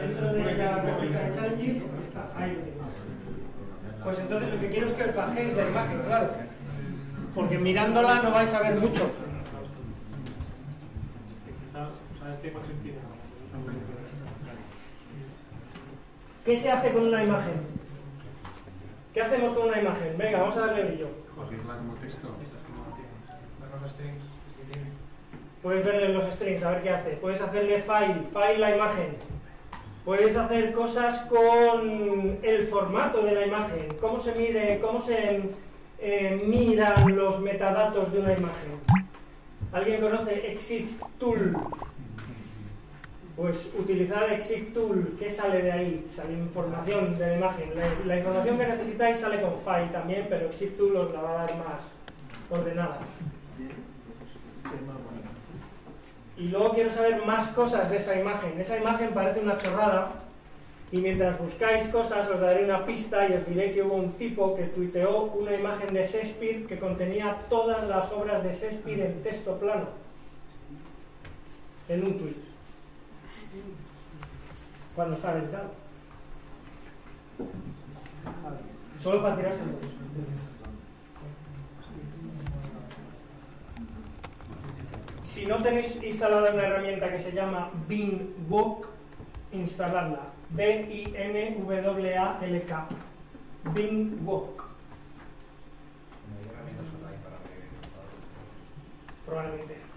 dentro de la réplica de challenges está tienes. pues entonces lo que quiero es que os bajéis la imagen claro porque mirándola no vais a ver mucho ¿Qué se hace con una imagen? ¿Qué hacemos con una imagen? Venga, vamos a darle brillo. Puedes verle los strings, a ver qué hace. Puedes hacerle file, file la imagen. Puedes hacer cosas con el formato de la imagen. Cómo se mide, cómo se eh, miran los metadatos de una imagen. ¿Alguien conoce Exif Tool? Pues utilizar Exif Tool, ¿qué sale de ahí? Sale información de la imagen. La, información que necesitáis sale con file también, pero Exif Tool os la va a dar más ordenada. Y luego quiero saber más cosas de esa imagen. Esa imagen parece una chorrada y mientras buscáis cosas os daré una pista y os diré que hubo un tipo que tuiteó una imagen de Shakespeare que contenía todas las obras de Shakespeare en texto plano. En un tuit. cuando está editado. Solo para tirarse Si no tenéis instalada una herramienta que se llama BingWalk, instaladla. B-I-N-W-A-L-K. BingWalk. Probablemente.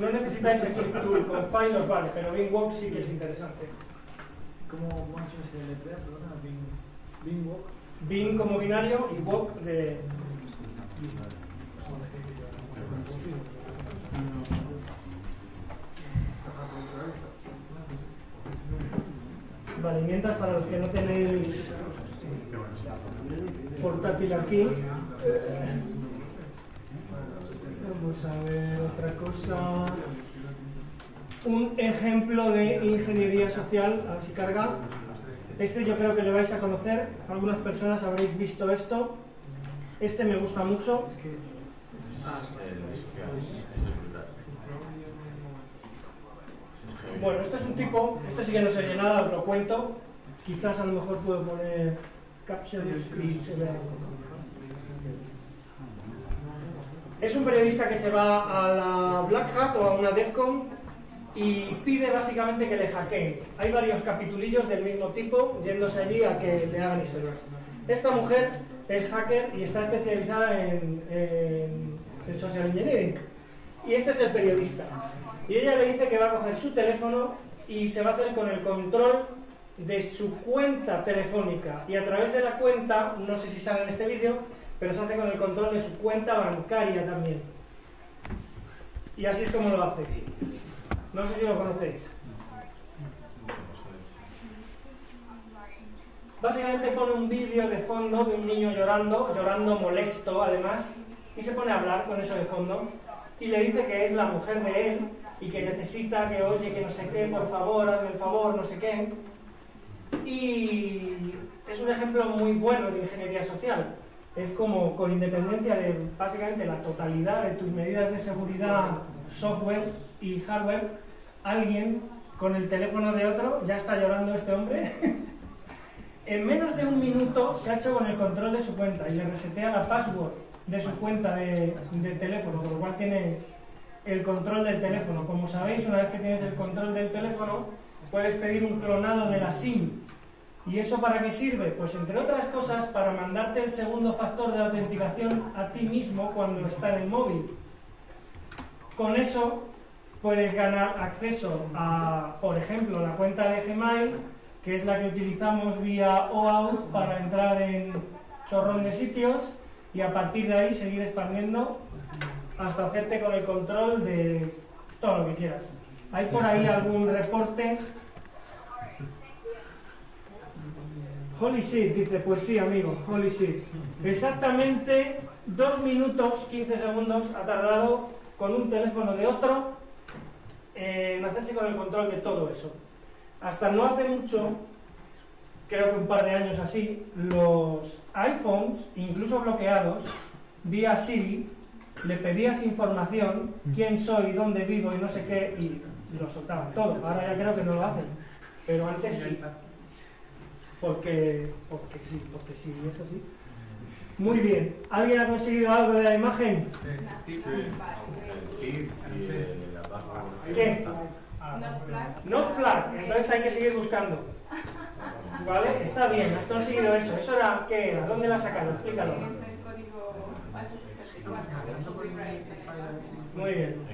No necesitáis el chip tool, con File os vale, pero BingWalk sí que es interesante. ¿Cómo macho se le perdona? Bing, Bing como binario y walk de... Vale, mientras para los que no tenéis portátil aquí, vamos a ver otra cosa. Un ejemplo de ingeniería social, a ver si carga. Este yo creo que le vais a conocer, algunas personas habréis visto esto. Este me gusta mucho. Bueno, este es un tipo, este sí que no se nada, os lo cuento. Quizás a lo mejor puedo poner captions y se vea. Es un periodista que se va a la Black Hat o a una DEFCON y pide básicamente que le hackeen. Hay varios capitulillos del mismo tipo yéndose allí a que le hagan historias. Esta mujer es hacker y está especializada en, social engineering. Y este es el periodista. Y ella le dice que va a coger su teléfono y se va a hacer con el control de su cuenta telefónica. Y a través de la cuenta, no sé si sale en este vídeo, pero se hace con el control de su cuenta bancaria también. Y así es como lo hace. No sé si lo conocéis. Básicamente pone un vídeo de fondo de un niño llorando, llorando molesto además, y se pone a hablar con eso de fondo, y le dice que es la mujer de él y que necesita que oye, que no sé qué, por favor, hazme el favor, no sé qué. Y es un ejemplo muy bueno de ingeniería social. Es como con independencia de básicamente la totalidad de tus medidas de seguridad, software y hardware, alguien con el teléfono de otro, ya está llorando este hombre, [laughs] en menos de un minuto se ha hecho con el control de su cuenta y le resetea la password de su cuenta de, teléfono, con lo cual tiene el control del teléfono. Como sabéis, una vez que tienes el control del teléfono, puedes pedir un clonado de la SIM. ¿Y eso para qué sirve? Pues entre otras cosas, para mandarte el segundo factor de autenticación a ti mismo cuando está en el móvil. Con eso puedes ganar acceso a, por ejemplo, la cuenta de Gmail, que es la que utilizamos vía OAuth para entrar en chorrón de sitios y a partir de ahí seguir expandiendo hasta hacerte con el control de todo lo que quieras. ¿Hay por ahí algún reporte? Holy shit, dice, pues sí, amigo, holy shit. Exactamente dos minutos, 15 segundos ha tardado con un teléfono de otro en hacerse con el control de todo eso. Hasta no hace mucho, creo que un par de años así, los iPhones, incluso bloqueados, vía Siri, le pedías información, quién soy, dónde vivo y no sé qué, y lo soltaban todo. Ahora ya creo que no lo hacen, pero antes sí. Porque, porque sí, porque sí, eso sí. Muy bien. ¿Alguien ha conseguido algo de la imagen? ¿Qué? Not flag. Entonces hay que seguir buscando. ¿Vale? Está bien, has conseguido eso. ¿Eso era qué era? ¿Dónde la has sacado? Explícalo. Muy bien.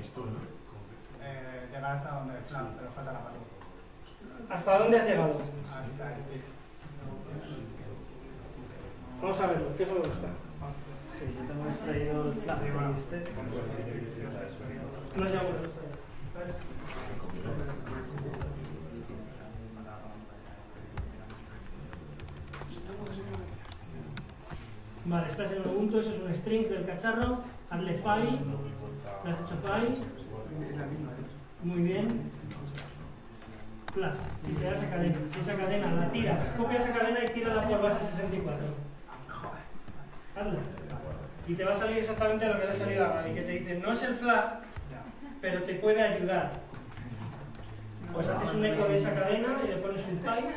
Eh, llegar hasta donde, claro, pero falta la. ¿Hasta dónde has llegado? Hasta el Vamos a verlo, ¿qué es lo que está? Sí, yo tengo extraído el flag de este. No llamo Vale, estás en Ubuntu, eso es un strings del cacharro, hazle file, ¿Lo has hecho file? Muy bien. Plus. Y te da esa cadena. Si esa cadena la tiras, copia esa cadena y tírala por base 64. Hazla. Y te va a salir exactamente lo que te ha salido ahora. Y que te dice, no es el flag, pero te puede ayudar. Pues haces un eco de esa cadena y le pones un pipe.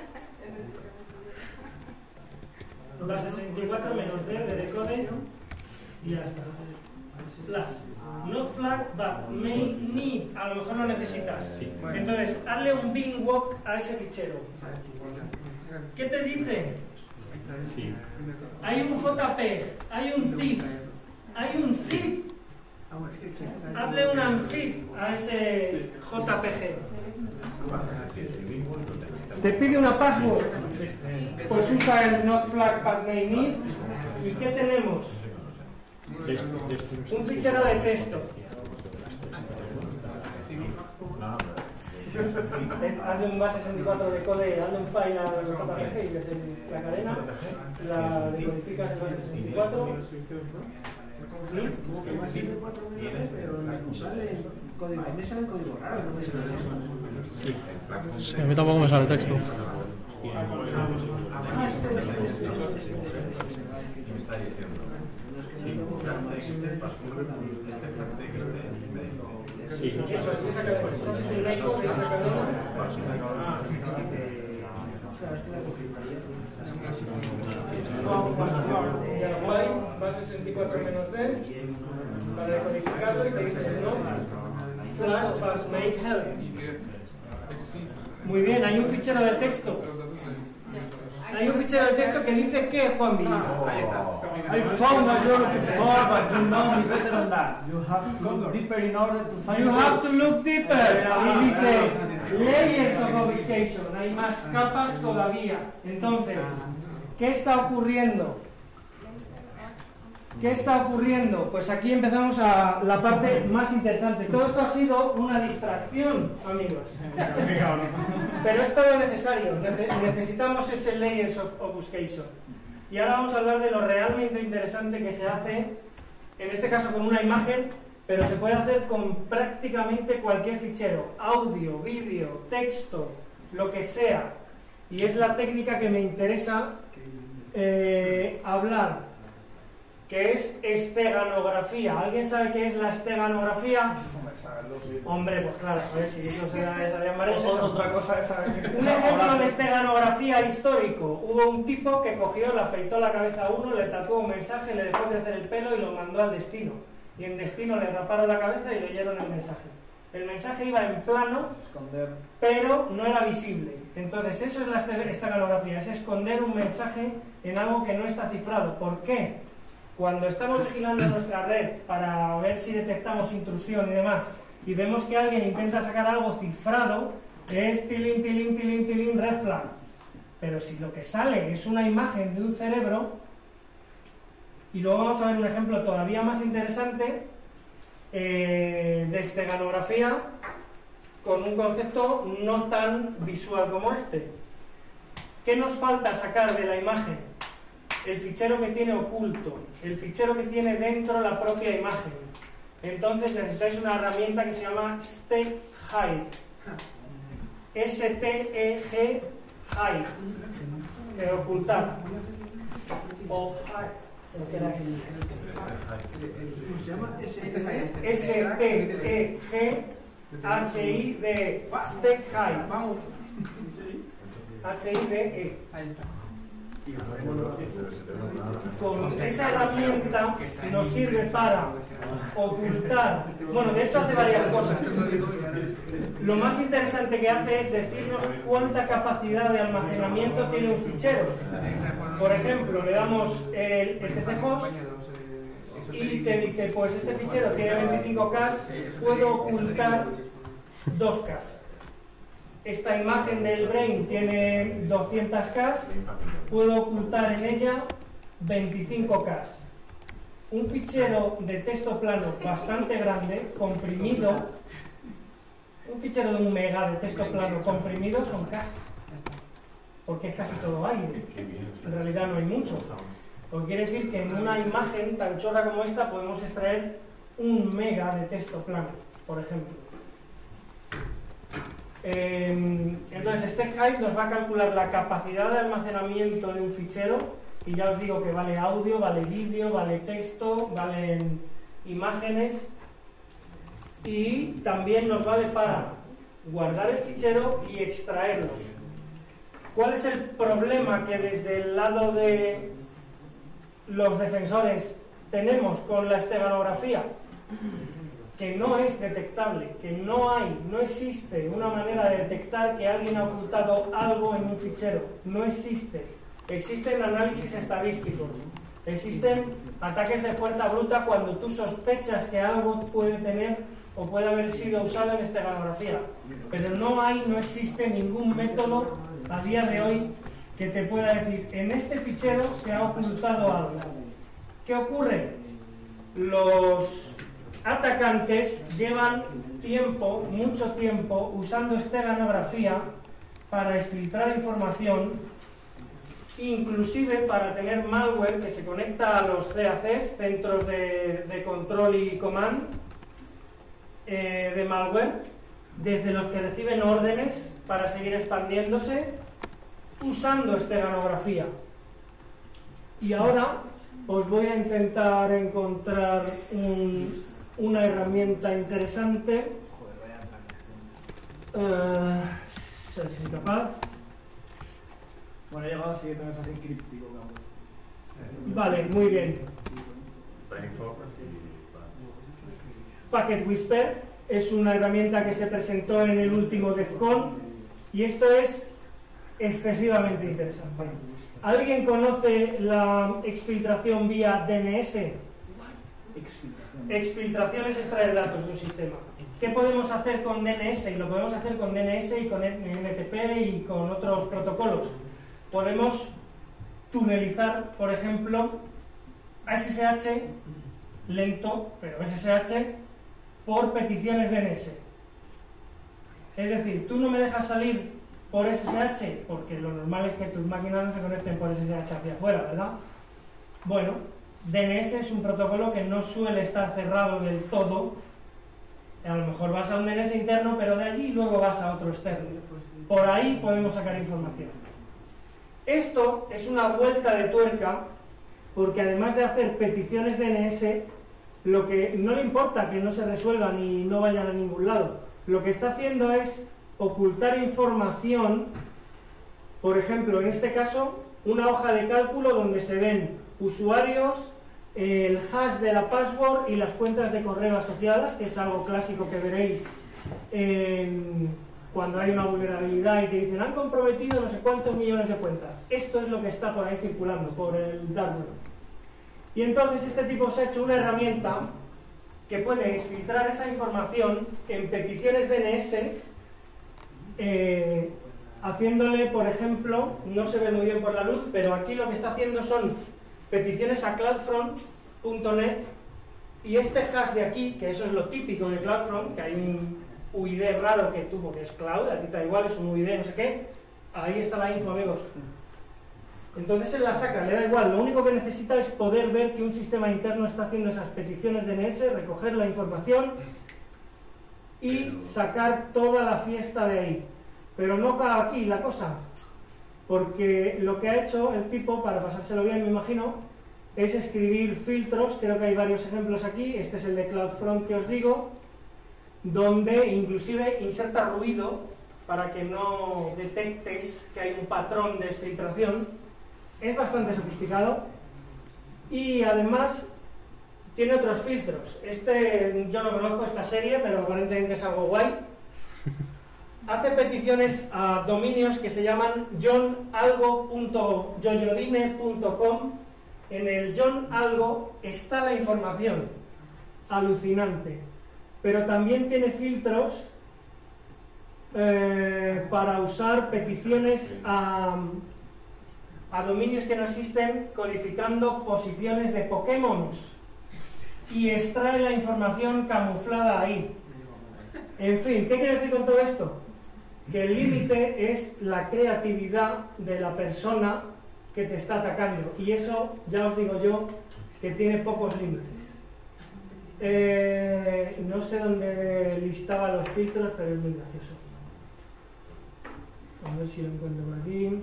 Base 64 menos D de decode y ya está. Plus. Not flag, but may need. A lo mejor lo necesitas. Entonces, hazle un bin walk a ese fichero. ¿Qué te dice? Hay un JPEG, hay un TIFF, hay un zip. Hazle un unzip a ese JPG. Te pide una password. Pues usa el not flag but. ¿Y qué tenemos? Un fichero de texto. Hazle un base 64 de code, hazle un file al JPG y que es el- la cadena, la decodificas en base 64. Código, a mí me sale el código raro, no me sale eso. Sí, a mí tampoco me sale el texto. Eso, es esa cadena. Si haces un eco de esa cadena, y al guay, base 64 menos D, para decodificarlo y te dices el no. Flag plus make help. Muy bien, hay un fichero de texto. Hay un fichero de texto que dice que, Juan Villa. I found what you're looking for, but you know me better than that. You have to look deeper in order to find You have to look deeper. Y dice layers of obfuscation. Hay más capas todavía. Entonces, ¿qué está ocurriendo? ¿Qué está ocurriendo? Pues aquí empezamos a la parte más interesante. Todo esto ha sido una distracción, amigos. Pero es todo necesario. Nece- necesitamos ese layers of obfuscation. Y ahora vamos a hablar de lo realmente interesante que se hace, en este caso con una imagen, pero se puede hacer con prácticamente cualquier fichero, audio, vídeo, texto, lo que sea. Y es la técnica que me interesa eh, hablar, que es esteganografía. ¿Alguien sabe qué es la esteganografía? Hombre, pues claro, a ver si de llamar es eso. Otra cosa Un [laughs] ejemplo de esteganografía histórico. Hubo un tipo que cogió, le afeitó la cabeza a uno, le tatuó un mensaje, le dejó crecer el pelo y lo mandó al destino. Y en destino le raparon la cabeza y leyeron el mensaje. El mensaje iba en plano, Esconder. pero no era visible. Entonces, eso es la este- esteganografía, es esconder un mensaje en algo que no está cifrado. ¿Por qué? Cuando estamos vigilando nuestra red para ver si detectamos intrusión y demás, y vemos que alguien intenta sacar algo cifrado, es tilín, tilín, tilín, tilín, red flag. Pero si lo que sale es una imagen de un cerebro, y luego vamos a ver un ejemplo todavía más interesante eh, de esteganografía con un concepto no tan visual como este. ¿Qué nos falta sacar de la imagen? El fichero que tiene oculto, el fichero que tiene dentro la propia imagen. Entonces necesitáis una herramienta que se llama Steg Hide. S-T-E-G Hide. De ocultar. O S-T-E-G-H-I-D. Steg Hide. Vamos. H-I-D-E. Con esa herramienta nos sirve para ocultar. Bueno, de hecho hace varias cosas. Lo más interesante que hace es decirnos cuánta capacidad de almacenamiento tiene un fichero. Por ejemplo, le damos el etc host y te dice, pues este fichero tiene 25K, puedo ocultar 2K. Esta imagen del brain tiene 200K, puedo ocultar en ella 25K. Un fichero de texto plano bastante grande, comprimido, un fichero de un mega de texto plano comprimido son K. Porque es casi todo aire. En realidad no hay mucho. Lo que quiere decir que en una imagen tan chorra como esta podemos extraer un mega de texto plano, por ejemplo. Em, entonces, este height nos va a calcular la capacidad de almacenamiento de un fichero y ya os digo que vale audio, vale vídeo, vale texto, valen imágenes y también nos vale para guardar el fichero y extraerlo. ¿Cuál es el problema que desde el lado de los defensores tenemos con la esteganografía? Que no es detectable, que no hay, no existe una manera de detectar que alguien ha ocultado algo en un fichero. No existe. Existen análisis estadísticos. Existen ataques de fuerza bruta cuando tú sospechas que algo puede tener o puede haber sido usado en esteganografía. Pero no hay, no existe ningún método a día de hoy que te pueda decir, en este fichero se ha ocultado algo. ¿Qué ocurre? Los atacantes llevan tiempo, mucho tiempo, usando esteganografía para exfiltrar información, inclusive para tener malware que se conecta a los CACs, Centros de, Control y Command eh, de malware, desde los que reciben órdenes para seguir expandiéndose, usando esteganografía. Y ahora os voy a intentar encontrar un, una herramienta interesante. Uh, soy capaz. Bueno, he llegado así que tenemos así críptico, Vale, muy bien. Packet Whisper es una herramienta que se presentó en el último DEFCON y esto es excesivamente interesante. ¿Alguien conoce la exfiltración vía DNS? Exfiltración. Exfiltración es extraer datos de un sistema. ¿Qué podemos hacer con DNS? Y lo podemos hacer con DNS y con NTP y con otros protocolos. Podemos tunelizar, por ejemplo, SSH lento, pero SSH por peticiones DNS. Es decir, tú no me dejas salir por SSH, porque lo normal es que tus máquinas no se conecten por SSH hacia afuera, ¿verdad? Bueno, DNS es un protocolo que no suele estar cerrado del todo. A lo mejor vas a un DNS interno, pero de allí luego vas a otro externo. Por ahí podemos sacar información. Esto es una vuelta de tuerca porque además de hacer peticiones DNS, lo que no le importa que no se resuelvan y no vayan a ningún lado. Lo que está haciendo es ocultar información, por ejemplo, en este caso, una hoja de cálculo donde se ven usuarios, el hash de la password y las cuentas de correo asociadas, que es algo clásico que veréis cuando hay una vulnerabilidad y te dicen han comprometido no sé cuántos millones de cuentas. Esto es lo que está por ahí circulando, por el dark Y entonces este tipo se ha hecho una herramienta que puede exfiltrar esa información en peticiones DNS, eh, haciéndole, por ejemplo, no se ve muy bien por la luz, pero aquí lo que está haciendo son peticiones a cloudfront.net y este hash de aquí, que eso es lo típico de CloudFront, que hay un UID raro que tuvo, que es cloud, a ti da igual, es un UID, no sé qué, ahí está la info, amigos. Entonces él la saca, le da igual, lo único que necesita es poder ver que un sistema interno está haciendo esas peticiones DNS, recoger la información y sacar toda la fiesta de ahí. Pero no cae aquí la cosa, porque lo que ha hecho el tipo, para pasárselo bien, me imagino, es escribir filtros, creo que hay varios ejemplos aquí, este es el de CloudFront que os digo, donde inclusive inserta ruido para que no detectes que hay un patrón de exfiltración. Es bastante sofisticado y además tiene otros filtros. Este yo no conozco esta serie, pero aparentemente es algo guay [laughs] hace peticiones a dominios que se llaman johnalgo.joyodine.com. En el John Algo está la información, alucinante, pero también tiene filtros eh, para usar peticiones a, a dominios que no existen codificando posiciones de Pokémon y extrae la información camuflada ahí. En fin, ¿qué quiere decir con todo esto? Que el límite es la creatividad de la persona que te está atacando. Y eso, ya os digo yo, que tiene pocos límites. Eh, no sé dónde listaba los filtros, pero es muy gracioso. A ver si lo encuentro por aquí.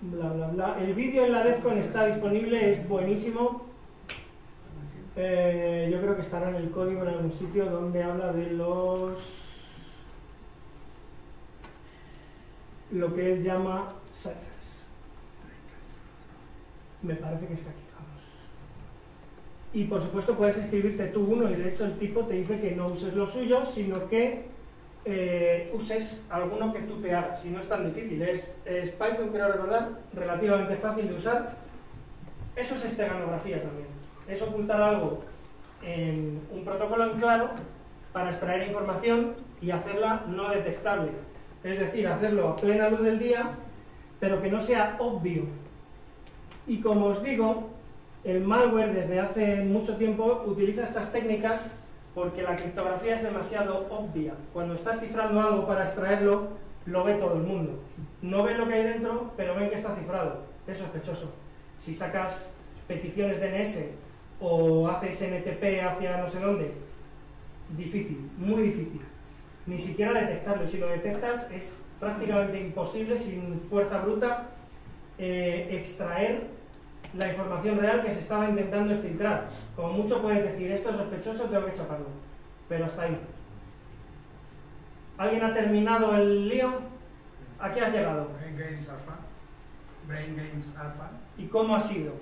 Bla, bla, bla. El vídeo en la DEFCON está disponible, es buenísimo. Eh, yo creo que estará en el código en algún sitio donde habla de los. lo que él llama ciphers. Me parece que está aquí, vamos. Y por supuesto puedes escribirte tú uno, y de hecho el tipo te dice que no uses los suyos, sino que eh, uses alguno que tú te hagas. Y no es tan difícil. Es, es Python, creo recordar, relativamente fácil de usar. Eso es esteganografía también. Es ocultar algo en un protocolo en claro para extraer información y hacerla no detectable. Es decir, hacerlo a plena luz del día, pero que no sea obvio. Y como os digo, el malware desde hace mucho tiempo utiliza estas técnicas porque la criptografía es demasiado obvia. Cuando estás cifrando algo para extraerlo, lo ve todo el mundo. No ven lo que hay dentro, pero ven que está cifrado. Es sospechoso. Si sacas peticiones DNS o haces NTP hacia no sé dónde, difícil, muy difícil. Ni siquiera detectarlo. Si lo detectas es prácticamente imposible, sin fuerza bruta, eh, extraer la información real que se estaba intentando exfiltrar. Como mucho puedes decir, esto es sospechoso, tengo que chaparlo. Pero hasta ahí. ¿Alguien ha terminado el lío? ¿A qué has llegado? Brain Games Alpha. Brain Games Alpha. ¿Y cómo ha sido?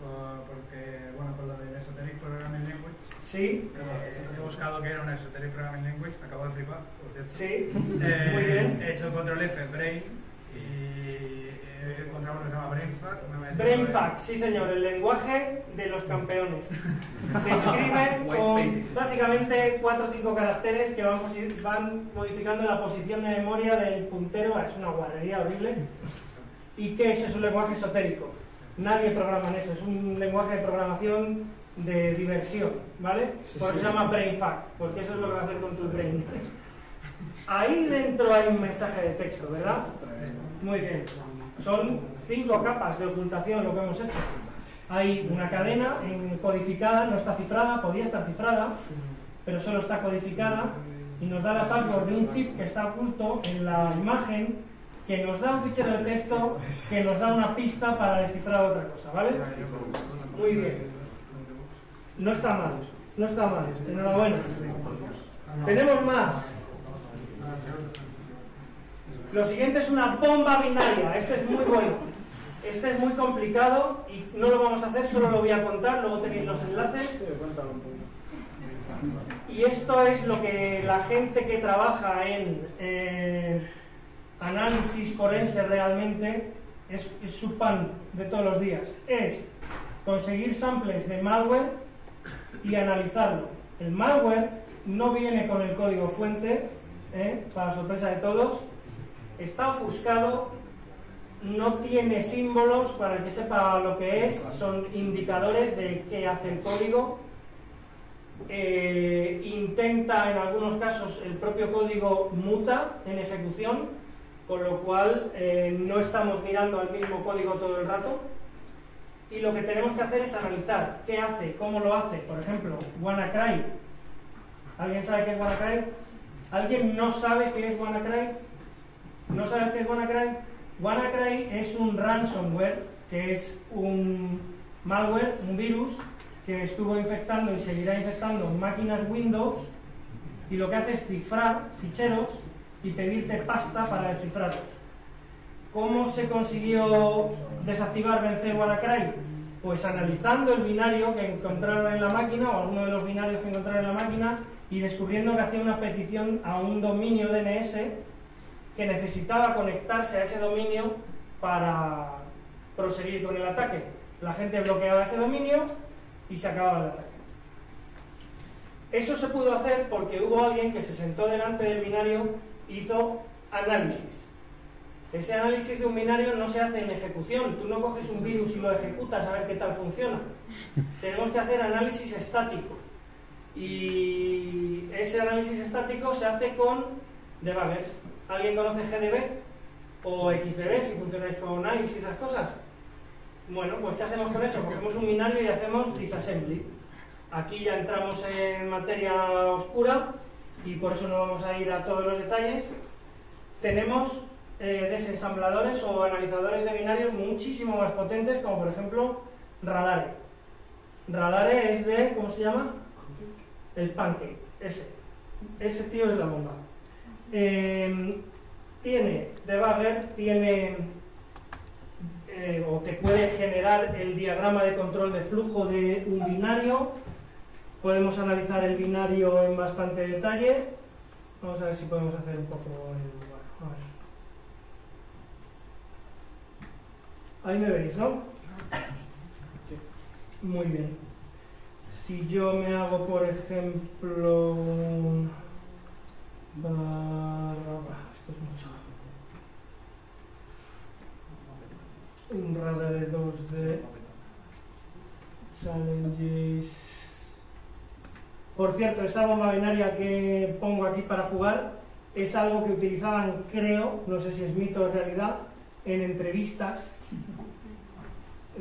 Porque, bueno, con lo del Esoteric Programming Language, ¿Sí? eh, he buscado que era un Esoteric Programming Language, acabo de flipar, por cierto. ¿Sí? Eh, Muy bien. He hecho control F, Brain, y he encontrado uno que se llama dicho BrainFuck, sí señor, el lenguaje de los campeones. Se [laughs] escribe con básicamente cuatro o cinco caracteres que van, posi- van modificando la posición de memoria del puntero. Es una guarrería horrible. ¿Y qué es? Es un lenguaje esotérico. Nadie programa en eso, es un lenguaje de programación de diversión, ¿vale? Por eso se llama BrainFuck, porque eso es lo que va a hacer con tu brain. Ahí dentro hay un mensaje de texto, ¿verdad? Muy bien. Son cinco capas de ocultación lo que hemos hecho. Hay una cadena en- codificada, no está cifrada, podía estar cifrada, pero solo está codificada y nos da la password de un zip que está oculto en la imagen que nos da un fichero de texto que nos da una pista para descifrar otra cosa, ¿vale? Muy bien. No está mal, no está mal. Enhorabuena. Tenemos más. Lo siguiente es una bomba binaria. Este es muy bueno. Este es muy complicado y no lo vamos a hacer, solo lo voy a contar, luego tenéis los enlaces. Y esto es lo que la gente que trabaja en eh, análisis forense realmente es, su pan de todos los días. Es conseguir samples de malware y analizarlo. El malware no viene con el código fuente, ¿eh? para sorpresa de todos, está ofuscado, no tiene símbolos, para el que sepa lo que es, son indicadores de qué hace el código. Eh, intenta, en algunos casos, el propio código muta en ejecución, con lo cual eh, no estamos mirando al mismo código todo el rato. Y lo que tenemos que hacer es analizar qué hace, cómo lo hace. Por ejemplo, WannaCry. ¿Alguien sabe qué es WannaCry? ¿Alguien no sabe qué es WannaCry? ¿No sabes qué es WannaCry? WannaCry es un ransomware, que es un malware, un virus, que estuvo infectando y seguirá infectando máquinas Windows y lo que hace es cifrar ficheros y pedirte pasta para descifrarlos. ¿Cómo se consiguió desactivar, vencer WannaCry? Pues analizando el binario que encontraron en la máquina o alguno de los binarios que encontraron en la máquina y descubriendo que hacía una petición a un dominio DNS que necesitaba conectarse a ese dominio para proseguir con el ataque. La gente bloqueaba ese dominio y se acababa el ataque. Eso se pudo hacer porque hubo alguien que se sentó delante del binario hizo análisis. Ese análisis de un binario no se hace en ejecución. Tú no coges un virus y lo ejecutas a ver qué tal funciona. [laughs] Tenemos que hacer análisis estático. Y ese análisis estático se hace con debuggers. ¿Alguien conoce GDB? O XDB, si funcionáis con ICE y esas cosas. Bueno, pues ¿qué hacemos con eso? Cogemos un binario y hacemos disassembly. Aquí ya entramos en materia oscura y por eso no vamos a ir a todos los detalles. Tenemos eh, desensambladores o analizadores de binarios muchísimo más potentes, como por ejemplo Radare. Radare es de, ¿cómo se llama? El Pancake, ese. Ese tío es la bomba. Eh, tiene debugger, tiene eh, o te puede generar el diagrama de control de flujo de un binario. Podemos analizar el binario en bastante detalle. Vamos a ver si podemos hacer un poco el... bueno, a ver. Ahí me veis, ¿no? Muy bien. Si yo me hago, por ejemplo... barra- esto es mucho. Un radar de 2D. Challenges. Por cierto, esta bomba binaria que pongo aquí para jugar es algo que utilizaban, creo, no sé si es mito o realidad, en entrevistas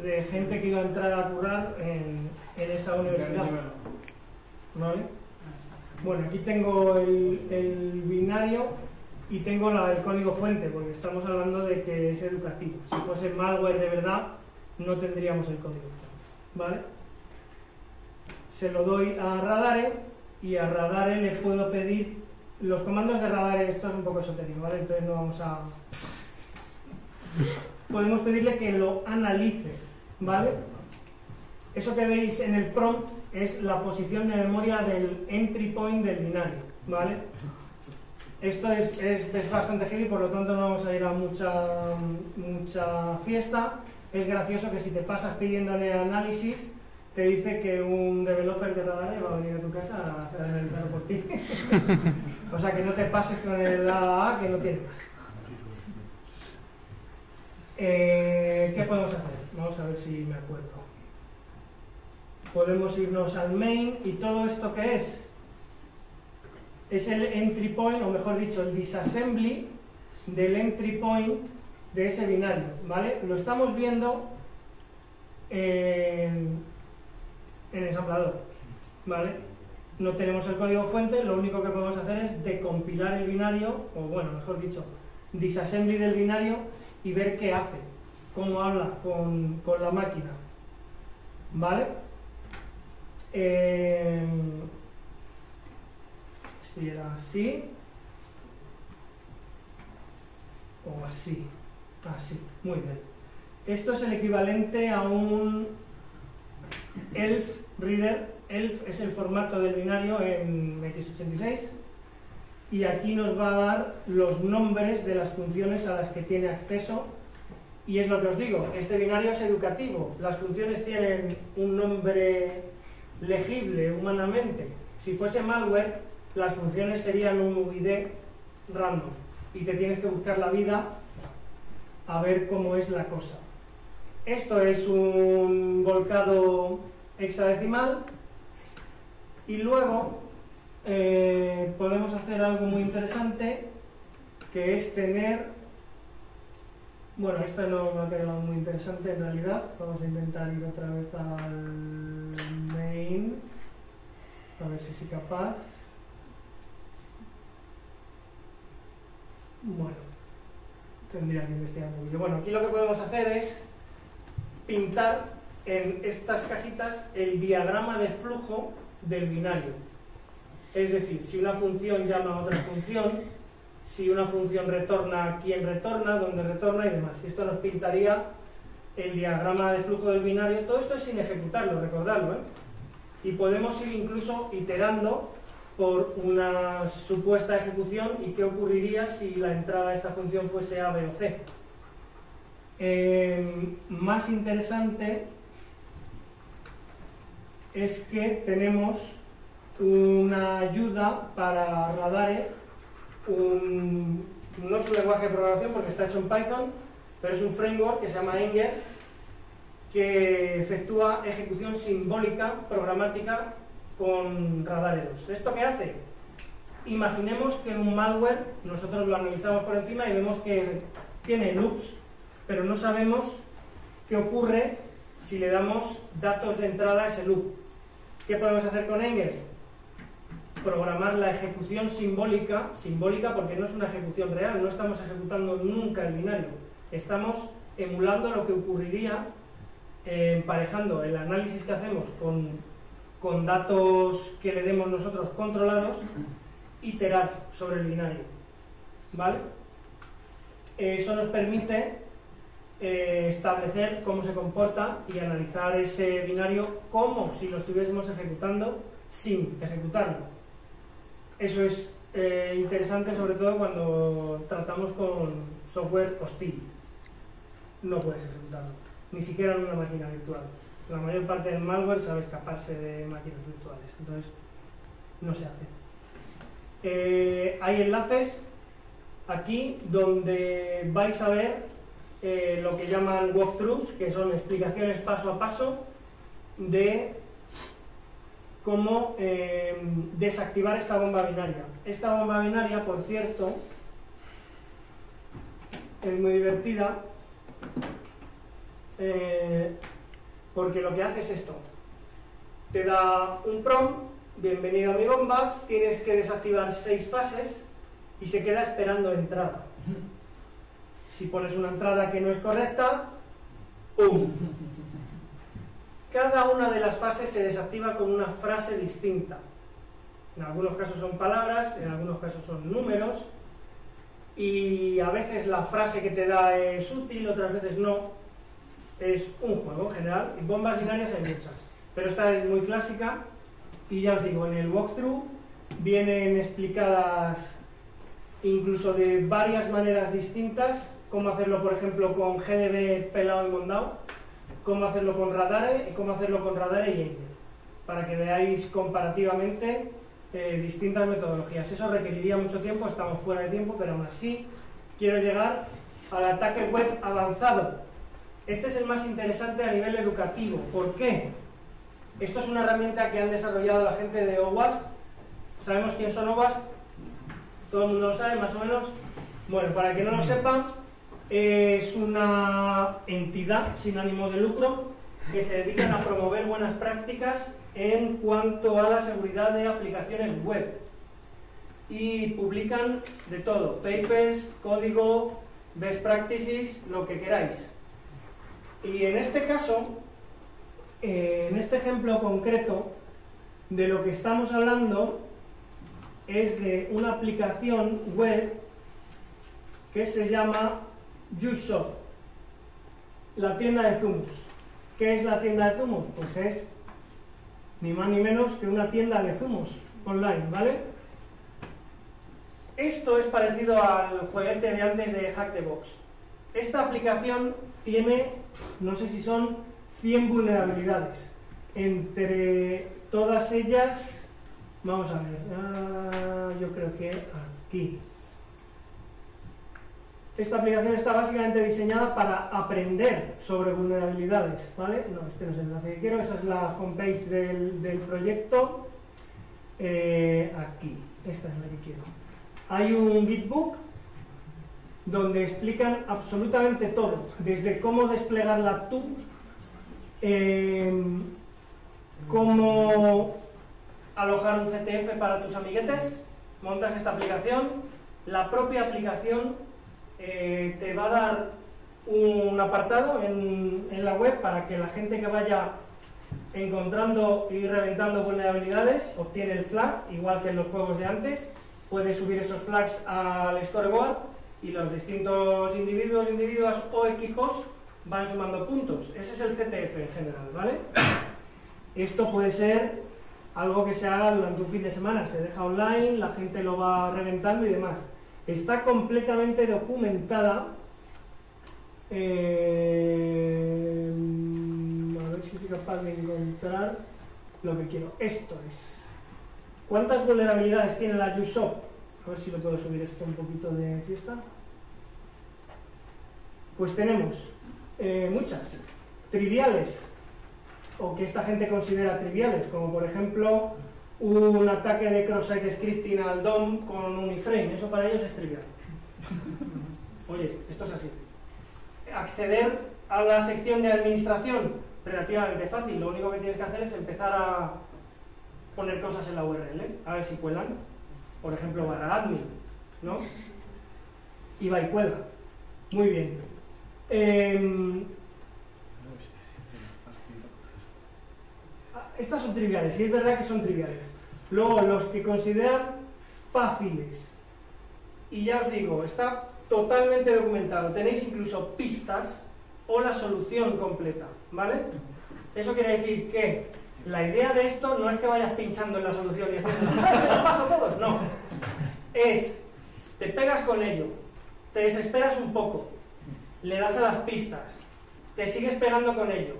de gente que iba a entrar a currar en, en esa universidad. ¿Vale? Bueno, aquí tengo el, el binario y tengo la del código fuente, porque estamos hablando de que es educativo. Si fuese malware de verdad, no tendríamos el código fuente. ¿Vale? Se lo doy a Radare y a Radare le puedo pedir los comandos de Radare, esto es un poco esotérico, ¿vale? Entonces no vamos a... Podemos pedirle que lo analice, ¿vale? Eso que veis en el prompt es la posición de memoria del entry point del binario, ¿vale? Esto es, es- es bastante heavy, por lo tanto no vamos a ir a mucha, mucha fiesta. Es gracioso que si te pasas pidiéndole análisis, te dice que un developer de Radar va a venir a tu casa a hacer analizarlo por ti. [laughs] o sea que no te pases con el AAA que no tiene más. Eh, ¿Qué podemos hacer? Vamos a ver si me acuerdo. Podemos irnos al main y todo esto que es es el entry point, o mejor dicho, el disassembly del entry point de ese binario, ¿vale? Lo estamos viendo en, en ensamblador, ¿vale? No tenemos el código fuente, lo único que podemos hacer es decompilar el binario, o bueno, mejor dicho, disassembly del binario y ver qué hace, cómo habla con, con la máquina, ¿vale? Eh, si era así o así, así, muy bien. Esto es el equivalente a un ELF reader. ELF es el formato del binario en x86 y aquí nos va a dar los nombres de las funciones a las que tiene acceso y es lo que os digo, este binario es educativo, las funciones tienen un nombre legible humanamente. Si fuese malware, las funciones serían un UID random y te tienes que buscar la vida a ver cómo es la cosa. Esto es un volcado hexadecimal y luego eh, podemos hacer algo muy interesante que es tener bueno, esta no me ha quedado muy interesante en realidad. Vamos a intentar ir otra vez al main. A ver si soy capaz. Bueno, tendría que investigar un poquillo. Bueno, aquí lo que podemos hacer es pintar en estas cajitas el diagrama de flujo del binario. Es decir, si una función llama a otra función, si una función retorna a quién retorna, dónde retorna y demás. Esto nos pintaría el diagrama de flujo del binario. Todo esto es sin ejecutarlo, recordadlo. ¿eh? Y podemos ir incluso iterando por una supuesta ejecución y qué ocurriría si la entrada de esta función fuese A, B o C. Eh, más interesante es que tenemos una ayuda para Radare, un- no es un lenguaje de programación porque está hecho en Python, pero es un framework que se llama Enger que efectúa ejecución simbólica programática con Radare 2. ¿Esto qué hace? Imaginemos que un malware, nosotros lo analizamos por encima y vemos que tiene loops, pero no sabemos qué ocurre si le damos datos de entrada a ese loop. ¿Qué podemos hacer con Engel? Programar la ejecución simbólica, simbólica porque no es una ejecución real, no estamos ejecutando nunca el binario, estamos emulando lo que ocurriría eh, emparejando el análisis que hacemos con, con datos que le demos nosotros controlados, iterar sobre el binario. ¿Vale? Eso nos permite eh, establecer cómo se comporta y analizar ese binario como si lo estuviésemos ejecutando sin ejecutarlo. Eso es eh, interesante sobre todo cuando tratamos con software hostil. No puedes ejecutarlo, ni siquiera en una máquina virtual. La mayor parte del malware sabe escaparse de máquinas virtuales, entonces no se hace. Eh, hay enlaces aquí donde vais a ver eh, lo que llaman walkthroughs, que son explicaciones paso a paso de cómo eh, desactivar esta bomba binaria. Esta bomba binaria, por cierto, es muy divertida eh, porque lo que hace es esto. Te da un prompt, bienvenido a mi bomba, tienes que desactivar seis fases y se queda esperando entrada. Si pones una entrada que no es correcta, ¡pum! Cada una de las fases se desactiva con una frase distinta. En algunos casos son palabras, en algunos casos son números, y a veces la frase que te da es útil, otras veces no. Es un juego en general, y bombas binarias hay muchas, pero esta es muy clásica, y ya os digo, en el walkthrough vienen explicadas incluso de varias maneras distintas cómo hacerlo, por ejemplo, con GDB pelado y mondado, cómo hacerlo con Radare y cómo hacerlo con Radare y Engel, para que veáis comparativamente eh, distintas metodologías. Eso requeriría mucho tiempo, estamos fuera de tiempo, pero aún así quiero llegar al ataque web avanzado. Este es el más interesante a nivel educativo. ¿Por qué? Esto es una herramienta que han desarrollado la gente de OWASP. ¿Sabemos quién son OWASP? ¿Todo el mundo lo sabe, más o menos? Bueno, para que no lo sepan, es una entidad sin ánimo de lucro que se dedican a promover buenas prácticas en cuanto a la seguridad de aplicaciones web. Y publican de todo, papers, código, best practices, lo que queráis. Y en este caso, eh, en este ejemplo concreto, de lo que estamos hablando es de una aplicación web que se llama Shop, la tienda de zumos. ¿Qué es la tienda de zumos? Pues es ni más ni menos que una tienda de zumos online, ¿vale? Esto es parecido al juguete de antes de Hack the Box. Esta aplicación tiene, no sé si son 100 vulnerabilidades. Entre todas ellas, vamos a ver, ah, yo creo que aquí, esta aplicación está básicamente diseñada para aprender sobre vulnerabilidades, ¿vale? No, este no es el que quiero, esa es la homepage del, proyecto. Eh, aquí, esta es la que quiero. Hay un Gitbook donde explican absolutamente todo, desde cómo desplegarla tú, em, cómo alojar un CTF para tus amiguetes, montas esta aplicación, la propia aplicación eh, te va a dar un apartado en, la web para que la gente que vaya encontrando y reventando vulnerabilidades obtiene el flag, igual que en los juegos de antes, puede subir esos flags al scoreboard y los distintos individuos, individuos o equipos van sumando puntos. Ese es el CTF en general, ¿vale? Esto puede ser algo que se haga durante un fin de semana, se deja online, la gente lo va reventando y demás está completamente documentada. Eh, a ver si soy capaz de encontrar lo que quiero. Esto es. ¿Cuántas vulnerabilidades tiene la USOP? A ver si lo puedo subir esto un poquito de fiesta. Pues tenemos eh, muchas. Triviales, o que esta gente considera triviales, como por ejemplo un ataque de cross-site scripting al DOM con un iframe. Eso para ellos es trivial. Oye, esto es así. Acceder a la sección de administración, relativamente fácil. Lo único que tienes que hacer es empezar a poner cosas en la URL, a ver si cuelan. Por ejemplo, barra admin, ¿no? Y va y cuelga. Muy bien. Em, estas son triviales, y es verdad que son triviales. Luego, los que consideran fáciles, y ya os digo, está totalmente documentado, tenéis incluso pistas o la solución completa, ¿vale? Eso quiere decir que la idea de esto no es que vayas pinchando en la solución y haciendo, [laughs] ¡Ah, paso todo! No. Es, te pegas con ello, te desesperas un poco, le das a las pistas, te sigues pegando con ello,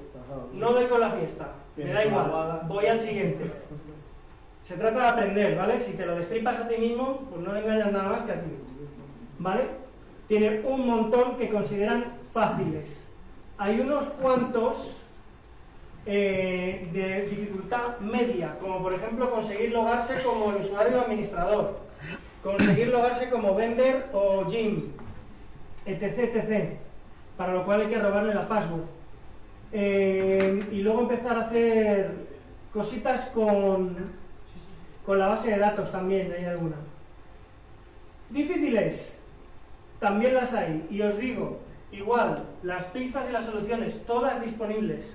no doy con la fiesta, me da igual, voy al siguiente. Se trata de aprender, ¿vale? Si te lo destripas a ti mismo, pues no le engañas nada más que a ti ¿vale? Tiene un montón que consideran fáciles. Hay unos cuantos eh, de dificultad media, como por ejemplo conseguir logarse como el usuario administrador, conseguir logarse como vender o gym, etc, etc. Para lo cual hay que robarle la password. Eh, y luego empezar a hacer cositas con, con la base de datos también, hay alguna. Difíciles, también las hay. Y os digo, igual, las pistas y las soluciones, todas disponibles.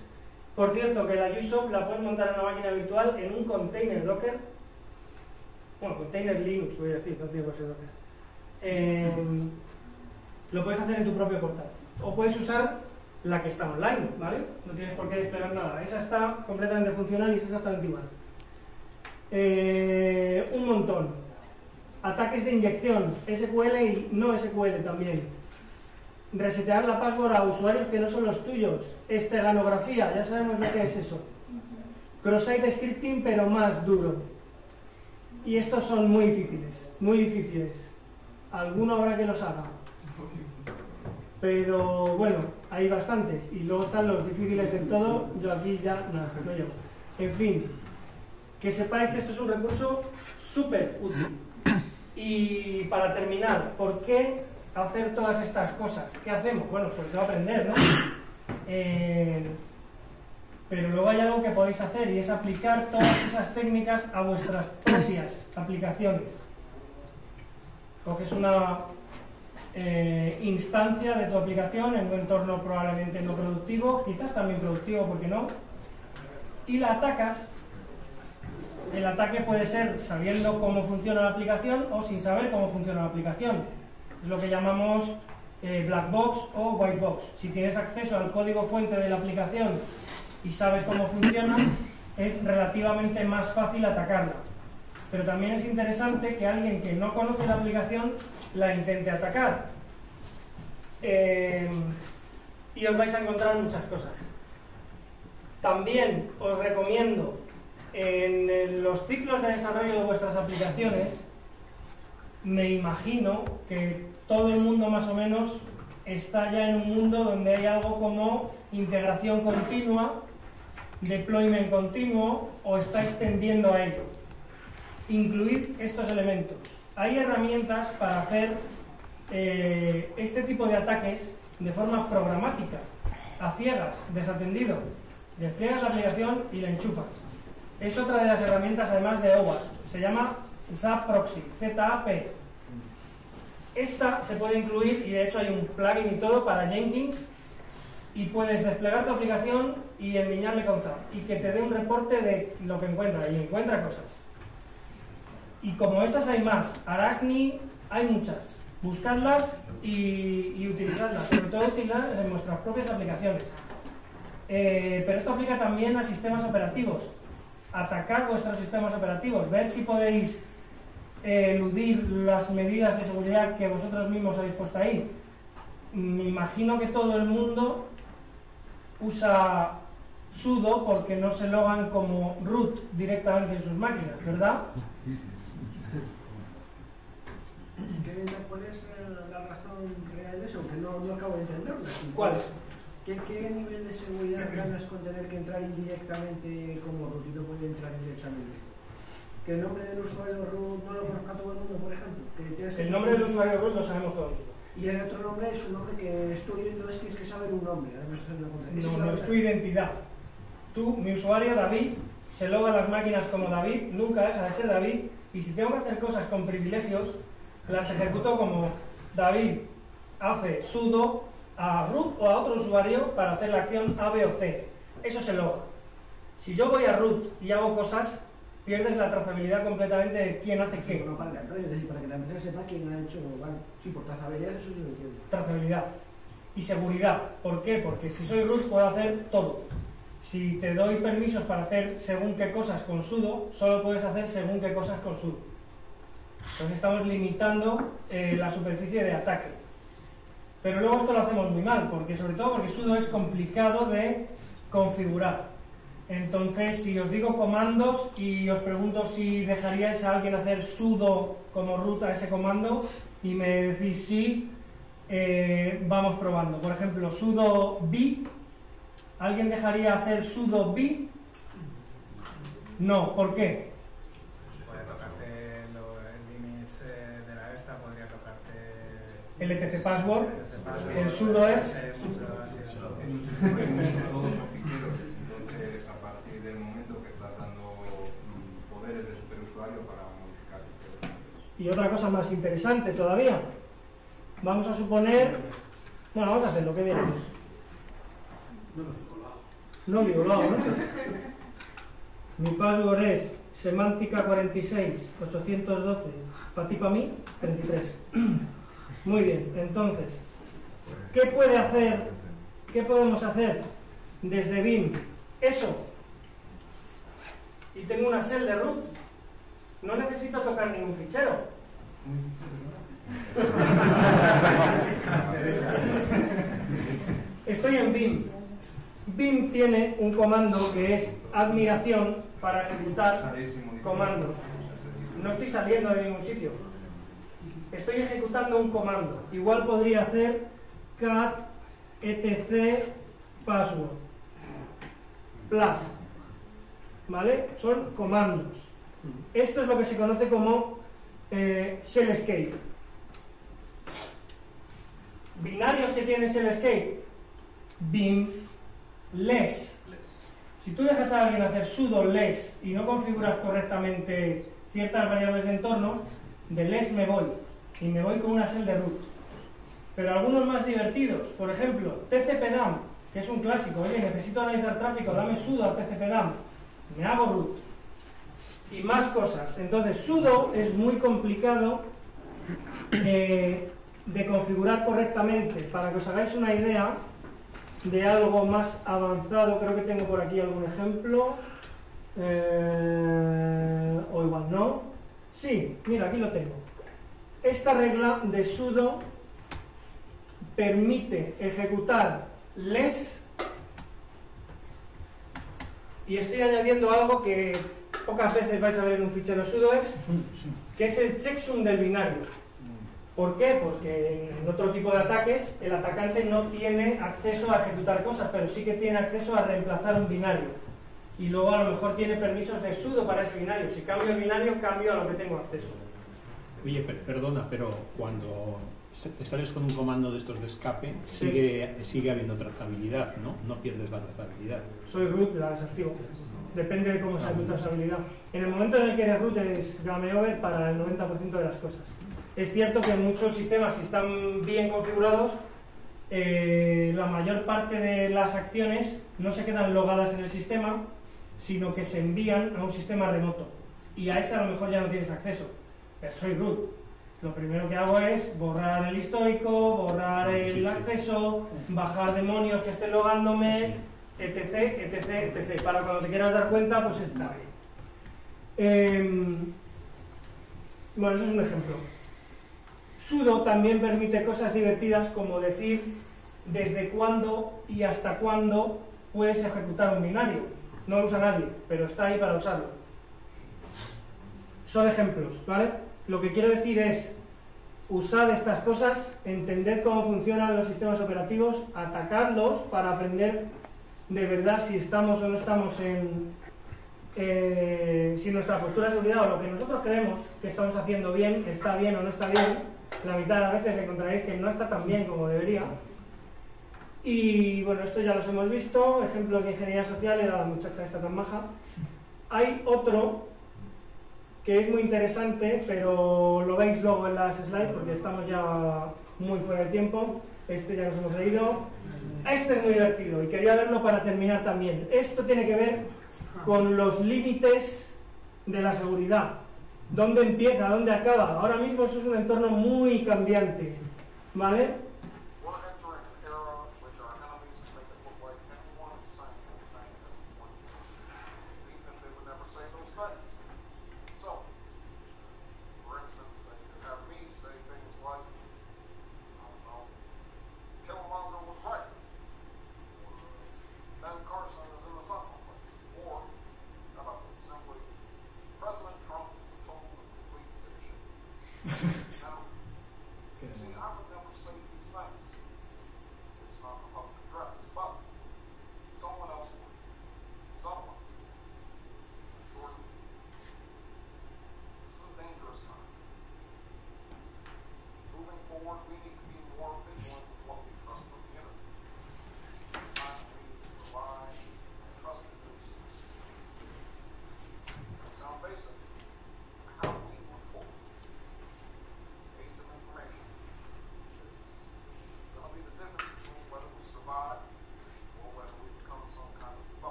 Por cierto, que la USOP la puedes montar en una máquina virtual en un container Docker. Bueno, container Linux, voy a decir, no tiene que ser Docker. Eh, lo puedes hacer en tu propio portal. O puedes usar la que está online, ¿vale? No tienes por qué desplegar nada. Esa está completamente funcional y es exactamente igual. Eh, un montón. Ataques de inyección, SQL y no SQL también. Resetear la password a usuarios que no son los tuyos. Esteganografía, ya sabemos lo que es eso. Cross-site scripting, pero más duro. Y estos son muy difíciles, muy difíciles. Alguno habrá que los haga. Pero bueno, hay bastantes. Y luego están los difíciles del todo. Yo aquí ya nada, no llevo. En fin, que sepáis que esto es un recurso súper útil. Y para terminar, ¿por qué hacer todas estas cosas? ¿Qué hacemos? Bueno, sobre todo aprender, ¿no? Eh, pero luego hay algo que podéis hacer y es aplicar todas esas técnicas a vuestras propias aplicaciones. Coges una eh, instancia de tu aplicación en un entorno probablemente no productivo, quizás también productivo, ¿por qué no? Y la atacas. El ataque puede ser sabiendo cómo funciona la aplicación o sin saber cómo funciona la aplicación. Es lo que llamamos eh, black box o white box. Si tienes acceso al código fuente de la aplicación y sabes cómo funciona, es relativamente más fácil atacarla. Pero también es interesante que alguien que no conoce la aplicación la intente atacar. Eh, y os vais a encontrar muchas cosas. También os recomiendo en los ciclos de desarrollo de vuestras aplicaciones, me imagino que todo el mundo más o menos está ya en un mundo donde hay algo como integración continua, deployment continuo o está extendiendo a ello. Incluir estos elementos. Hay herramientas para hacer eh, este tipo de ataques de forma programática, a ciegas, desatendido. Despliegas la aplicación y la enchufas. Es otra de las herramientas además de OWASP. Se llama ZAP Proxy, ZAP. Esta se puede incluir, y de hecho hay un plugin y todo para Jenkins, y puedes desplegar tu aplicación y enviñarle con ZAP, y que te dé un reporte de lo que encuentra, y encuentra cosas. Y como estas hay más, Arachni hay muchas. Buscadlas y, y utilizadlas, sobre todo utilizarlas en vuestras propias aplicaciones. Eh, pero esto aplica también a sistemas operativos. Atacar vuestros sistemas operativos, ver si podéis eh, eludir las medidas de seguridad que vosotros mismos habéis puesto ahí. Me imagino que todo el mundo usa sudo porque no se logan como root directamente en sus máquinas, ¿verdad? ¿Cuál es la razón real de eso? Que no, no acabo de entenderlo. ¿Cuál es? ¿Qué, ¿Qué, nivel de seguridad ganas con tener que entrar indirectamente como root y no puede entrar directamente? Que el nombre del usuario root no lo conozca todo el mundo, por ejemplo. Que El nombre del usuario root lo sabemos todo el mundo. Y el otro nombre es un nombre que es tuyo, entonces tienes que saber un nombre. además contraseña. Esa No, no es tu identidad. Tú, mi usuario David, se loga las máquinas como David, nunca deja de ser David, y si tengo que hacer cosas con privilegios, las ejecuto como David hace sudo a root o a otro usuario para hacer la acción A, B o C. Eso se loga. Si yo voy a root y hago cosas, pierdes la trazabilidad completamente de quién hace qué. No, para para que la empresa sepa quién ha hecho. Vale, sí, por trazabilidad, eso yo lo entiendo. trazabilidad y seguridad. ¿Por qué? Porque si soy root puedo hacer todo. Si te doy permisos para hacer según qué cosas con sudo, solo puedes hacer según qué cosas con sudo. Entonces estamos limitando eh, la superficie de ataque. Pero luego esto lo hacemos muy mal, porque sobre todo porque sudo es complicado de configurar. Entonces, si os digo comandos y os pregunto si dejaríais a alguien hacer sudo como root a ese comando y me decís sí, eh, vamos probando. Por ejemplo, sudo b. ¿Alguien dejaría hacer sudo b? No, ¿por qué? El etc password, el sudo es entonces a partir del momento que estás dando poderes de superusuario para modificar. Y otra cosa más interesante todavía. Vamos a suponer. Bueno, vamos a hacer lo que veamos. No digo lo ¿no? Mi password es semántica 46 812 para ti para mí 33. Muy bien, entonces, ¿qué puede hacer? ¿Qué podemos hacer desde BIM? Eso. Y tengo una cell de root. No necesito tocar ningún fichero. Estoy en BIM. BIM tiene un comando que es admiración para ejecutar comandos. No estoy saliendo de ningún sitio. Estoy ejecutando un comando. Igual podría hacer cat etc password plus. ¿Vale? Son comandos. Esto es lo que se conoce como eh, shell escape. Binarios que tiene shell escape. Bim less. Si tú dejas a alguien hacer sudo less y no configuras correctamente ciertas variables de entorno, de less me voy y me voy con una shell de root. Pero algunos más divertidos, por ejemplo, tcpdam, que es un clásico, oye, necesito analizar tráfico, dame sudo a tcpdam, me hago root. Y más cosas. Entonces, sudo es muy complicado eh, de configurar correctamente. Para que os hagáis una idea, de algo más avanzado, creo que tengo por aquí algún ejemplo, Eh, o igual no. Sí, mira, aquí lo tengo. Esta regla de sudo permite ejecutar less y estoy añadiendo algo que pocas veces vais a ver en un fichero sudo es que es el checksum del binario. ¿Por qué? Porque en otro tipo de ataques el atacante no tiene acceso a ejecutar cosas, pero sí que tiene acceso a reemplazar un binario. Y luego a lo mejor tiene permisos de sudo para ese binario. Si cambio el binario, cambio a lo que tengo acceso. Oye, per- perdona, pero cuando te sales con un comando de estos de escape, Sí. sigue, sigue habiendo trazabilidad, ¿no? No pierdes la trazabilidad. Soy root, la desactivo. Depende de cómo sea tu trazabilidad. En el momento en el que eres root es game over para el 90% de las cosas. Es cierto que en muchos sistemas, si están bien configurados, eh, la mayor parte de las acciones no se quedan logadas en el sistema, sino que se envían a un sistema remoto. Y a ese a lo mejor ya no tienes acceso. Pero soy root. Lo primero que hago es borrar el histórico, borrar el sí. acceso, bajar demonios que estén logándome, etc, etc, etc. Para cuando te quieras dar cuenta, pues está bien. Em, bueno, eso es un ejemplo. Sudo también permite cosas divertidas como decir desde cuándo y hasta cuándo puedes ejecutar un binario. No lo usa nadie, pero está ahí para usarlo. Son ejemplos, ¿vale? Lo que quiero decir es usar estas cosas, entender cómo funcionan los sistemas operativos, atacarlos para aprender de verdad si estamos o no estamos en, eh, si nuestra postura de seguridad o lo que nosotros creemos que estamos haciendo bien, está bien o no está bien, la mitad de las veces encontraréis que no está tan bien como debería. Y bueno, esto ya los hemos visto, ejemplos de ingeniería social, era la muchacha esta tan maja. Hay otro que es muy interesante, pero lo veis luego en las slides porque estamos ya muy fuera de tiempo. Este ya nos hemos leído. Este es muy divertido y quería verlo para terminar también. Esto tiene que ver con los límites de la seguridad. ¿Dónde empieza? ¿Dónde acaba? Ahora mismo eso es un entorno muy cambiante. ¿Vale?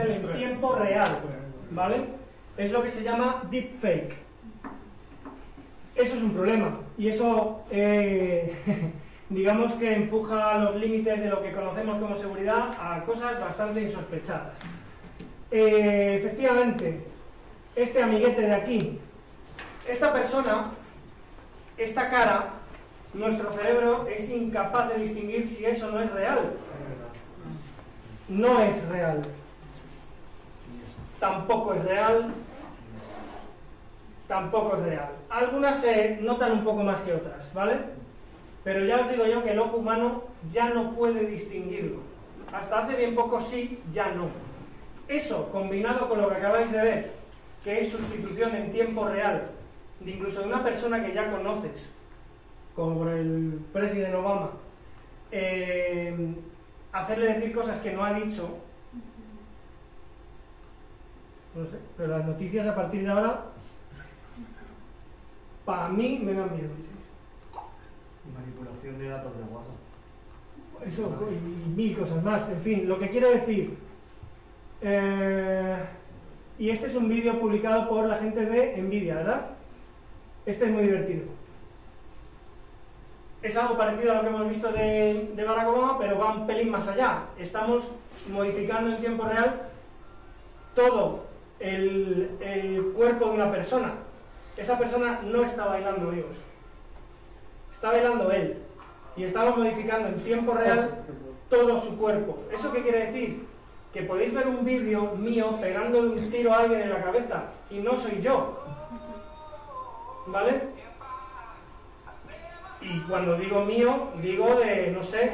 Artificial en tiempo real. ¿Vale? Es lo que se llama deepfake. Eso es un problema. Y eso, eh, [laughs] digamos que empuja los límites de lo que conocemos como seguridad a cosas bastante insospechadas. Eh, efectivamente, este amiguete de aquí, esta persona, esta cara, nuestro cerebro es incapaz de distinguir si eso no es real. No es real. Tampoco es real. Tampoco es real. Algunas se notan un poco más que otras, ¿vale? Pero ya os digo yo que el ojo humano ya no puede distinguirlo. Hasta hace bien poco sí, ya no. Eso, combinado con lo que acabáis de ver, que es sustitución en tiempo real, de incluso de una persona que ya conoces, como el presidente Obama, eh, hacerle decir cosas que no ha dicho, no sé, pero las noticias a partir de ahora, para mí me dan miedo. Manipulación de datos de WhatsApp. Eso y mil cosas más. En fin, lo que quiero decir. eh, y este es un vídeo publicado por la gente de Nvidia, ¿verdad? Este es muy divertido. Es algo parecido a lo que hemos visto de, de Barack Obama, pero va un pelín más allá. Estamos modificando en tiempo real todo el, el cuerpo de una persona. Esa persona no está bailando, amigos. Está bailando él. Y estamos modificando en tiempo real todo su cuerpo. ¿Eso qué quiere decir? Que podéis ver un vídeo mío pegándole un tiro a alguien en la cabeza y no soy yo. ¿Vale? Y cuando digo mío, digo de, no sé,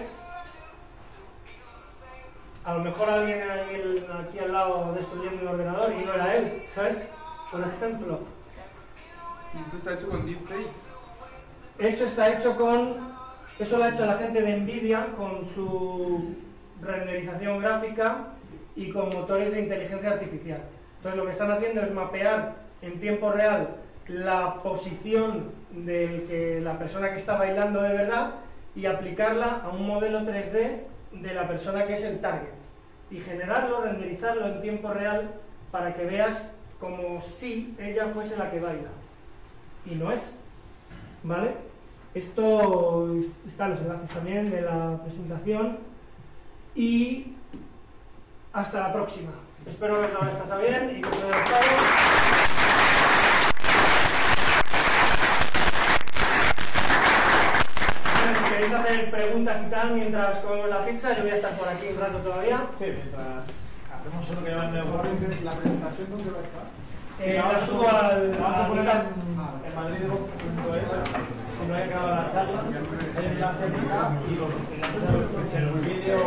a lo mejor alguien ahí aquí al lado destruyendo un ordenador y no era él, ¿sabes? Por ejemplo. Y esto está hecho con deepfake. Eso está hecho con. Eso lo ha hecho la gente de Nvidia con su renderización gráfica y con motores de inteligencia artificial. Entonces lo que están haciendo es mapear en tiempo real la posición de que la persona que está bailando de verdad y aplicarla a un modelo 3D de la persona que es el target. Y generarlo, renderizarlo en tiempo real para que veas como si ella fuese la que baila. Y no es. ¿Vale? Esto están los enlaces también de la presentación. Y hasta la próxima. Espero que os lo hayáis pasado bien y que os haya gustado. Bueno, Si queréis hacer preguntas y tal mientras comemos la pizza, yo voy a estar por aquí un rato todavía. Sí, mientras hacemos solo que llaman de ¿La presentación dónde va a estar? Eh, la subo al, Vamos a al- poner en, en madridvox.es si no hay acabado la charla, hay un enlace arriba y los ficheros vídeo.